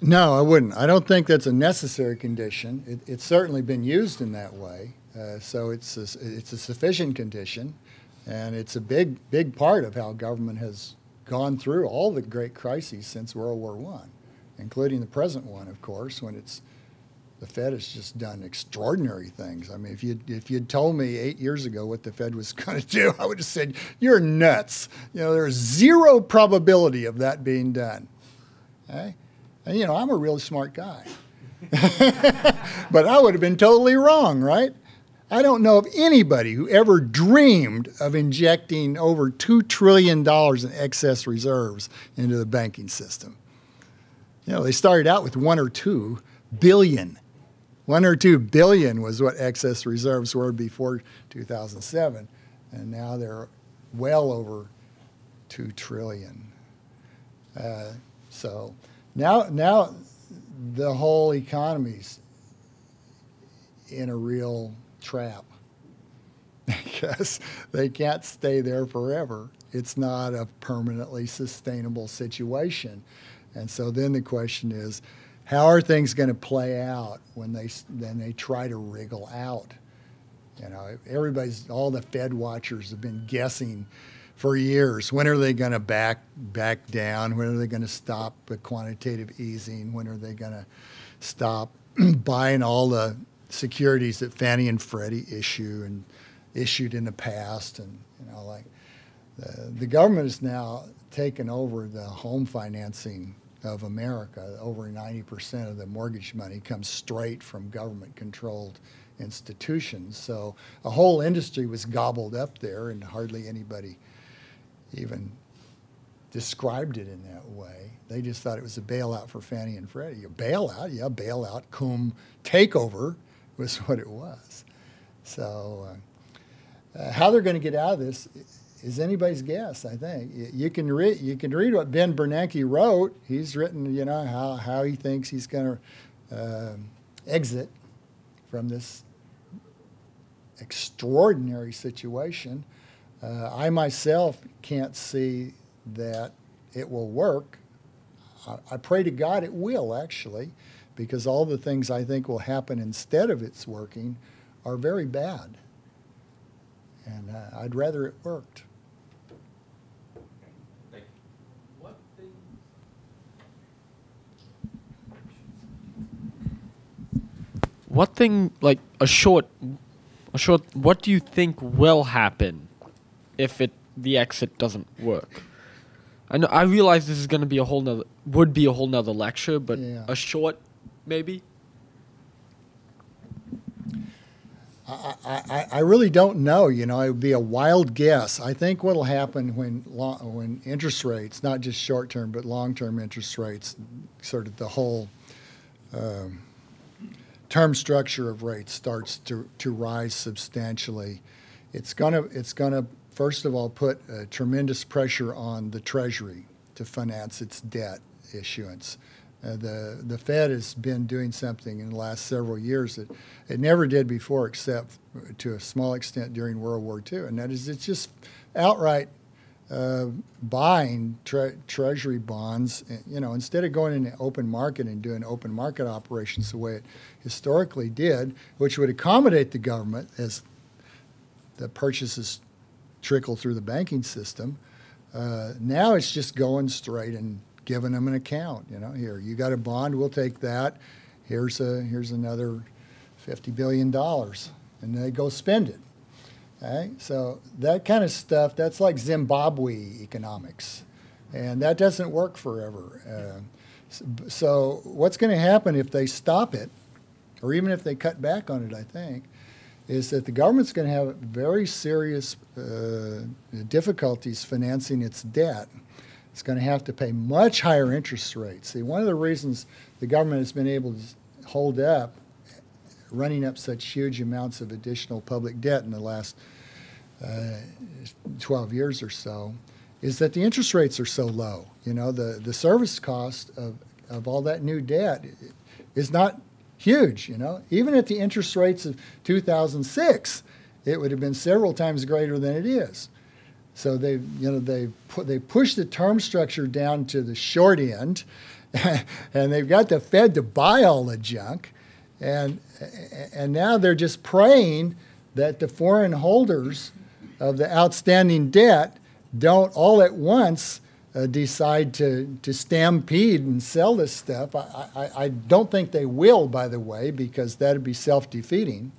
No, I wouldn't. I don't think that's a necessary condition. It, it's certainly been used in that way, uh, so it's a, it's a sufficient condition, and it's a big big part of how government has gone through all the great crises since World War One, including the present one, of course, when it's the Fed has just done extraordinary things. I mean, if you if you'd told me eight years ago what the Fed was [LAUGHS] going to do, I would have said you're nuts. You know, there's zero probability of that being done. Okay? And you know, I'm a really smart guy. [LAUGHS] but I would have been totally wrong, right? I don't know of anybody who ever dreamed of injecting over $2 trillion in excess reserves into the banking system. You know, they started out with one or two billion. One or two billion was what excess reserves were before 2007. And now they're well over 2 trillion. Uh, so, now, now the whole economy's in a real trap [LAUGHS] because they can't stay there forever. It's not a permanently sustainable situation. And so then the question is, how are things going to play out when they then they try to wriggle out? You know, everybody's all the Fed watchers have been guessing for years. When are they going to back back down? When are they going to stop the quantitative easing? When are they going to stop [CLEARS THROAT] buying all the securities that Fannie and Freddie issue and issued in the past? And you know, like the, the government has now taken over the home financing of America. Over 90% of the mortgage money comes straight from government-controlled institutions. So a whole industry was gobbled up there, and hardly anybody even described it in that way. They just thought it was a bailout for Fannie and Freddie. A bailout, yeah, bailout, cum takeover was [LAUGHS] what it was. So uh, uh, how they're going to get out of this is anybody's guess. I think you can read you can read what Ben Bernanke wrote. He's written, you know, how how he thinks he's going to uh, exit from this extraordinary situation. Uh, I myself can't see that it will work. I, I, pray to God it will actually, because all the things I think will happen instead of it's working are very bad. And uh, I'd rather it worked. What thing, like a short, a short, what do you think will happen if it the exit doesn't work? I know I realize this is going to be a whole nother would be a whole nother lecture, but Yeah. a short, maybe. I, I, I really don't know. You know, it would be a wild guess. I think what'll happen when long, when interest rates, not just short term but long term interest rates, sort of the whole um, term structure of rates starts to, to rise substantially. It's gonna it's gonna first of all put tremendous pressure on the Treasury to finance its debt issuance. Uh, the the Fed has been doing something in the last several years that it never did before, except to a small extent during World War II, and that is it's just outright uh, buying tre- Treasury bonds. You know, instead of going in the open market and doing open market operations the way it historically did, which would accommodate the government as the purchases trickle through the banking system. Uh, now it's just going straight and giving them an account. You know, here you got a bond, we'll take that. Here's a here's another fifty billion dollars, and they go spend it. Okay? So that kind of stuff, that's like Zimbabwe economics, and that doesn't work forever. Uh, so what's going to happen if they stop it, or even if they cut back on it? I think is that the government's going to have very serious uh, difficulties financing its debt. It's going to have to pay much higher interest rates. See, one of the reasons the government has been able to hold up running up such huge amounts of additional public debt in the last uh, 12 years or so is that the interest rates are so low. You know, the, the service cost of, of all that new debt is not huge, you know. Even at the interest rates of 2006, it would have been several times greater than it is. So they, you know, they put they push the term structure down to the short end, [LAUGHS] and they've got the Fed to buy all the junk, and and now they're just praying that the foreign holders of the outstanding debt don't all at once uh, decide to, to stampede and sell this stuff. I, I, I, don't think they will, by the way, because that'd be self defeating.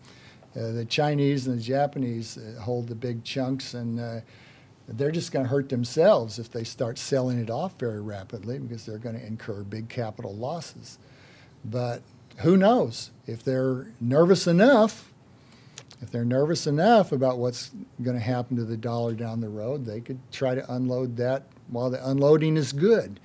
Uh, the Chinese and the Japanese uh, hold the big chunks, and uh, they're just going to hurt themselves if they start selling it off very rapidly because they're going to incur big capital losses. But who knows? If they're nervous enough, if they're nervous enough about what's going to happen to the dollar down the road, they could try to unload that while the unloading is good.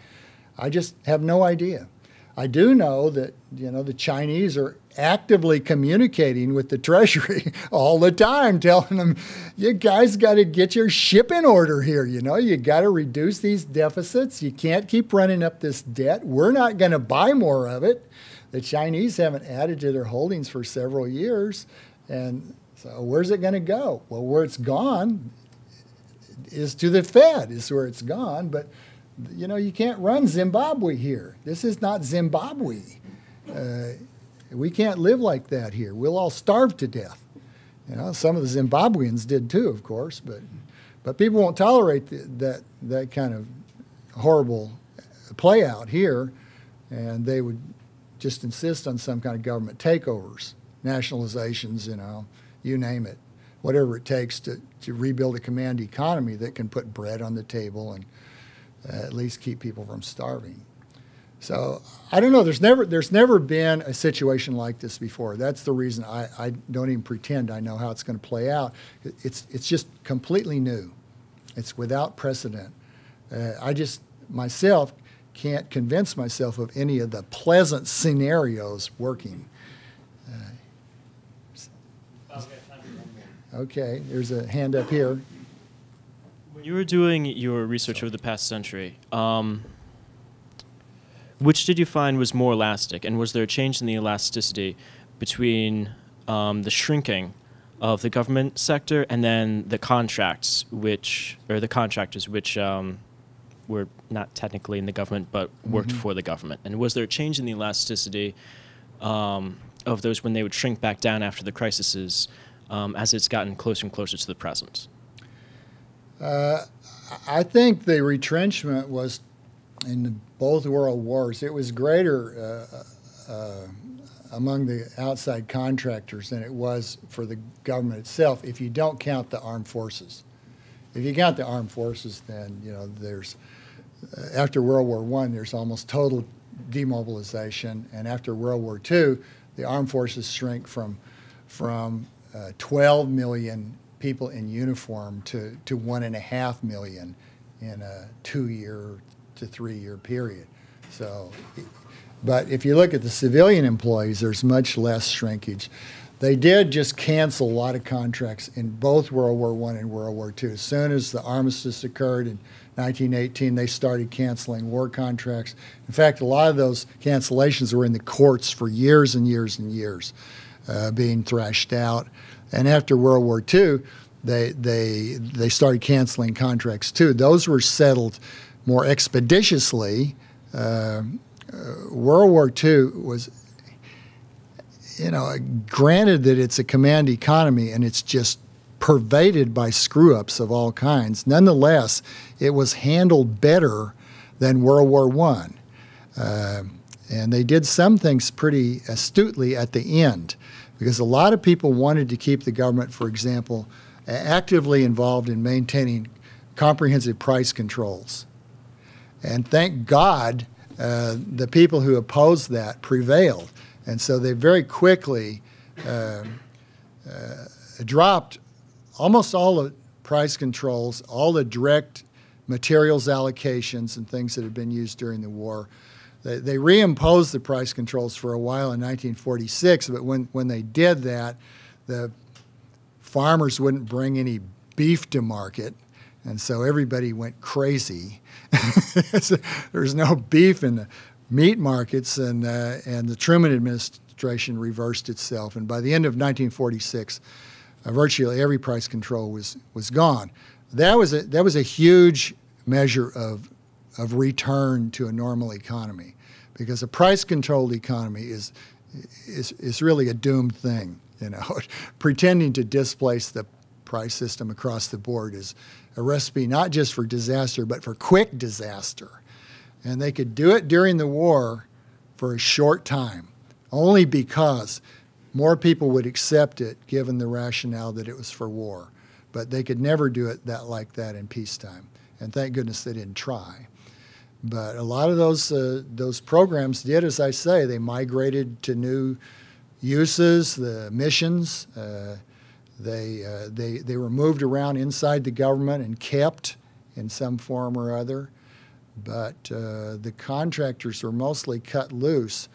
I just have no idea. I do know that you know the Chinese are actively communicating with the [LAUGHS] Treasury all the time, telling them, "You guys got to get your ship in order here. You know, you got to reduce these deficits. You can't keep running up this debt. We're not going to buy more of it." The Chinese haven't added to their holdings for several years, and so where's it going to go? Well, where it's gone is to the Fed, is where it's gone. But you know, you can't run Zimbabwe here. This is not Zimbabwe. Uh, we can't live like that here. We'll all starve to death. You know, some of the Zimbabweans did too, of course, but but people won't tolerate the, that that kind of horrible play out here, and they would just insist on some kind of government takeovers, nationalizations, you know, you name it, whatever it takes to, to rebuild a command economy that can put bread on the table and uh, at least keep people from starving. So I don't know. There's never there's never been a situation like this before. That's the reason I, I don't even pretend I know how it's going to play out. It's it's just completely new. It's without precedent. Uh, I just myself can't convince myself of any of the pleasant scenarios working. Uh, okay, there's a hand up here. When you were doing your research over the past century, um, which did you find was more elastic, and was there a change in the elasticity between um, the shrinking of the government sector and then the contracts, which or the contractors, which um, were not technically in the government but worked mm-hmm. for the government? And was there a change in the elasticity um, of those when they would shrink back down after the crises um, as it's gotten closer and closer to the present? Uh, I think the retrenchment was in both world wars. It was greater uh, uh, among the outside contractors than it was for the government itself if you don't count the armed forces. If you count the armed forces, then you know there's uh, after World War One, there's almost total demobilization, and after World War II, the armed forces shrink from from uh, 12 million people in uniform to, to one and a half million in a two-year to three-year period. So, but if you look at the civilian employees, there's much less shrinkage. They did just cancel a lot of contracts in both World War One and World War II. As soon as the armistice occurred in 1918, they started canceling war contracts. In fact, a lot of those cancellations were in the courts for years and years and years, uh, being thrashed out. And after World War II, they they they started canceling contracts too. Those were settled more expeditiously. Uh, uh World War II was you know, granted that it's a command economy and it's just pervaded by screw ups of all kinds. Nonetheless, it was handled better than World War One, uh, and they did some things pretty astutely at the end, because a lot of people wanted to keep the government, for example, actively involved in maintaining comprehensive price controls. And thank God, uh, the people who opposed that prevailed, and so they very quickly. Uh, uh, dropped almost all the price controls, all the direct materials allocations and things that had been used during the war. They, they reimposed the price controls for a while in 1946, but when, when they did that, the farmers wouldn't bring any beef to market, and so everybody went crazy. [LAUGHS] There's no beef in the meat markets, and, uh, and the Truman administration reversed itself. And by the end of 1946, uh, virtually every price control was was gone. That was a that was a huge measure of of return to a normal economy, because a price controlled economy is is is really a doomed thing. You know, [LAUGHS] pretending to displace the price system across the board is a recipe not just for disaster but for quick disaster, and they could do it during the war for a short time, only because more people would accept it given the rationale that it was for war. But they could never do it that like that in peacetime. And thank goodness they didn't try. But a lot of those uh, those programs did, as I say, they migrated to new uses, the missions. Uh, they, uh, they, they were moved around inside the government and kept in some form or other. But uh, the contractors were mostly cut loose.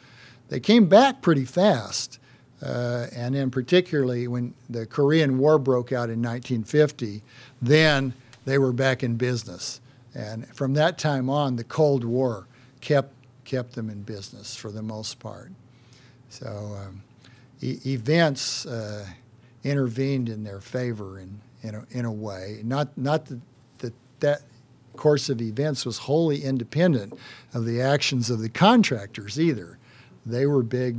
They came back pretty fast. Uh, and then particularly when the Korean War broke out in 1950, then they were back in business. And from that time on, the Cold War kept kept them in business for the most part. So um, e- events uh, intervened in their favor in in a, in a way. Not not that, that that course of events was wholly independent of the actions of the contractors either. They were big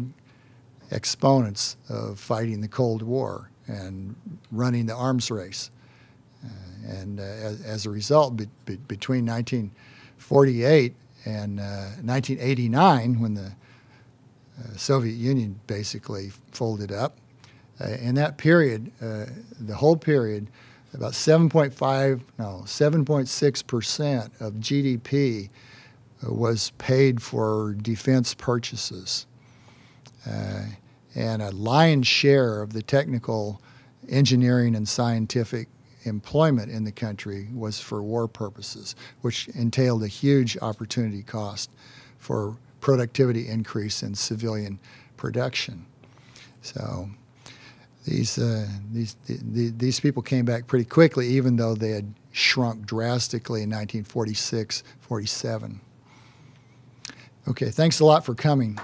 exponents of fighting the Cold War and running the arms race. Uh, and uh, as, as, a result, be, be, between 1948 and uh, 1989, when the uh, Soviet Union basically folded up, uh, in that period, uh, the whole period, about 7.5, no, 7.6 percent of GDP was paid for defense purchases. Uh, and a lion's share of the technical engineering and scientific employment in the country was for war purposes, which entailed a huge opportunity cost for productivity increase in civilian production. So these, uh, these, the, these people came back pretty quickly, even though they had shrunk drastically in 1946, 47. Okay, thanks a lot for coming.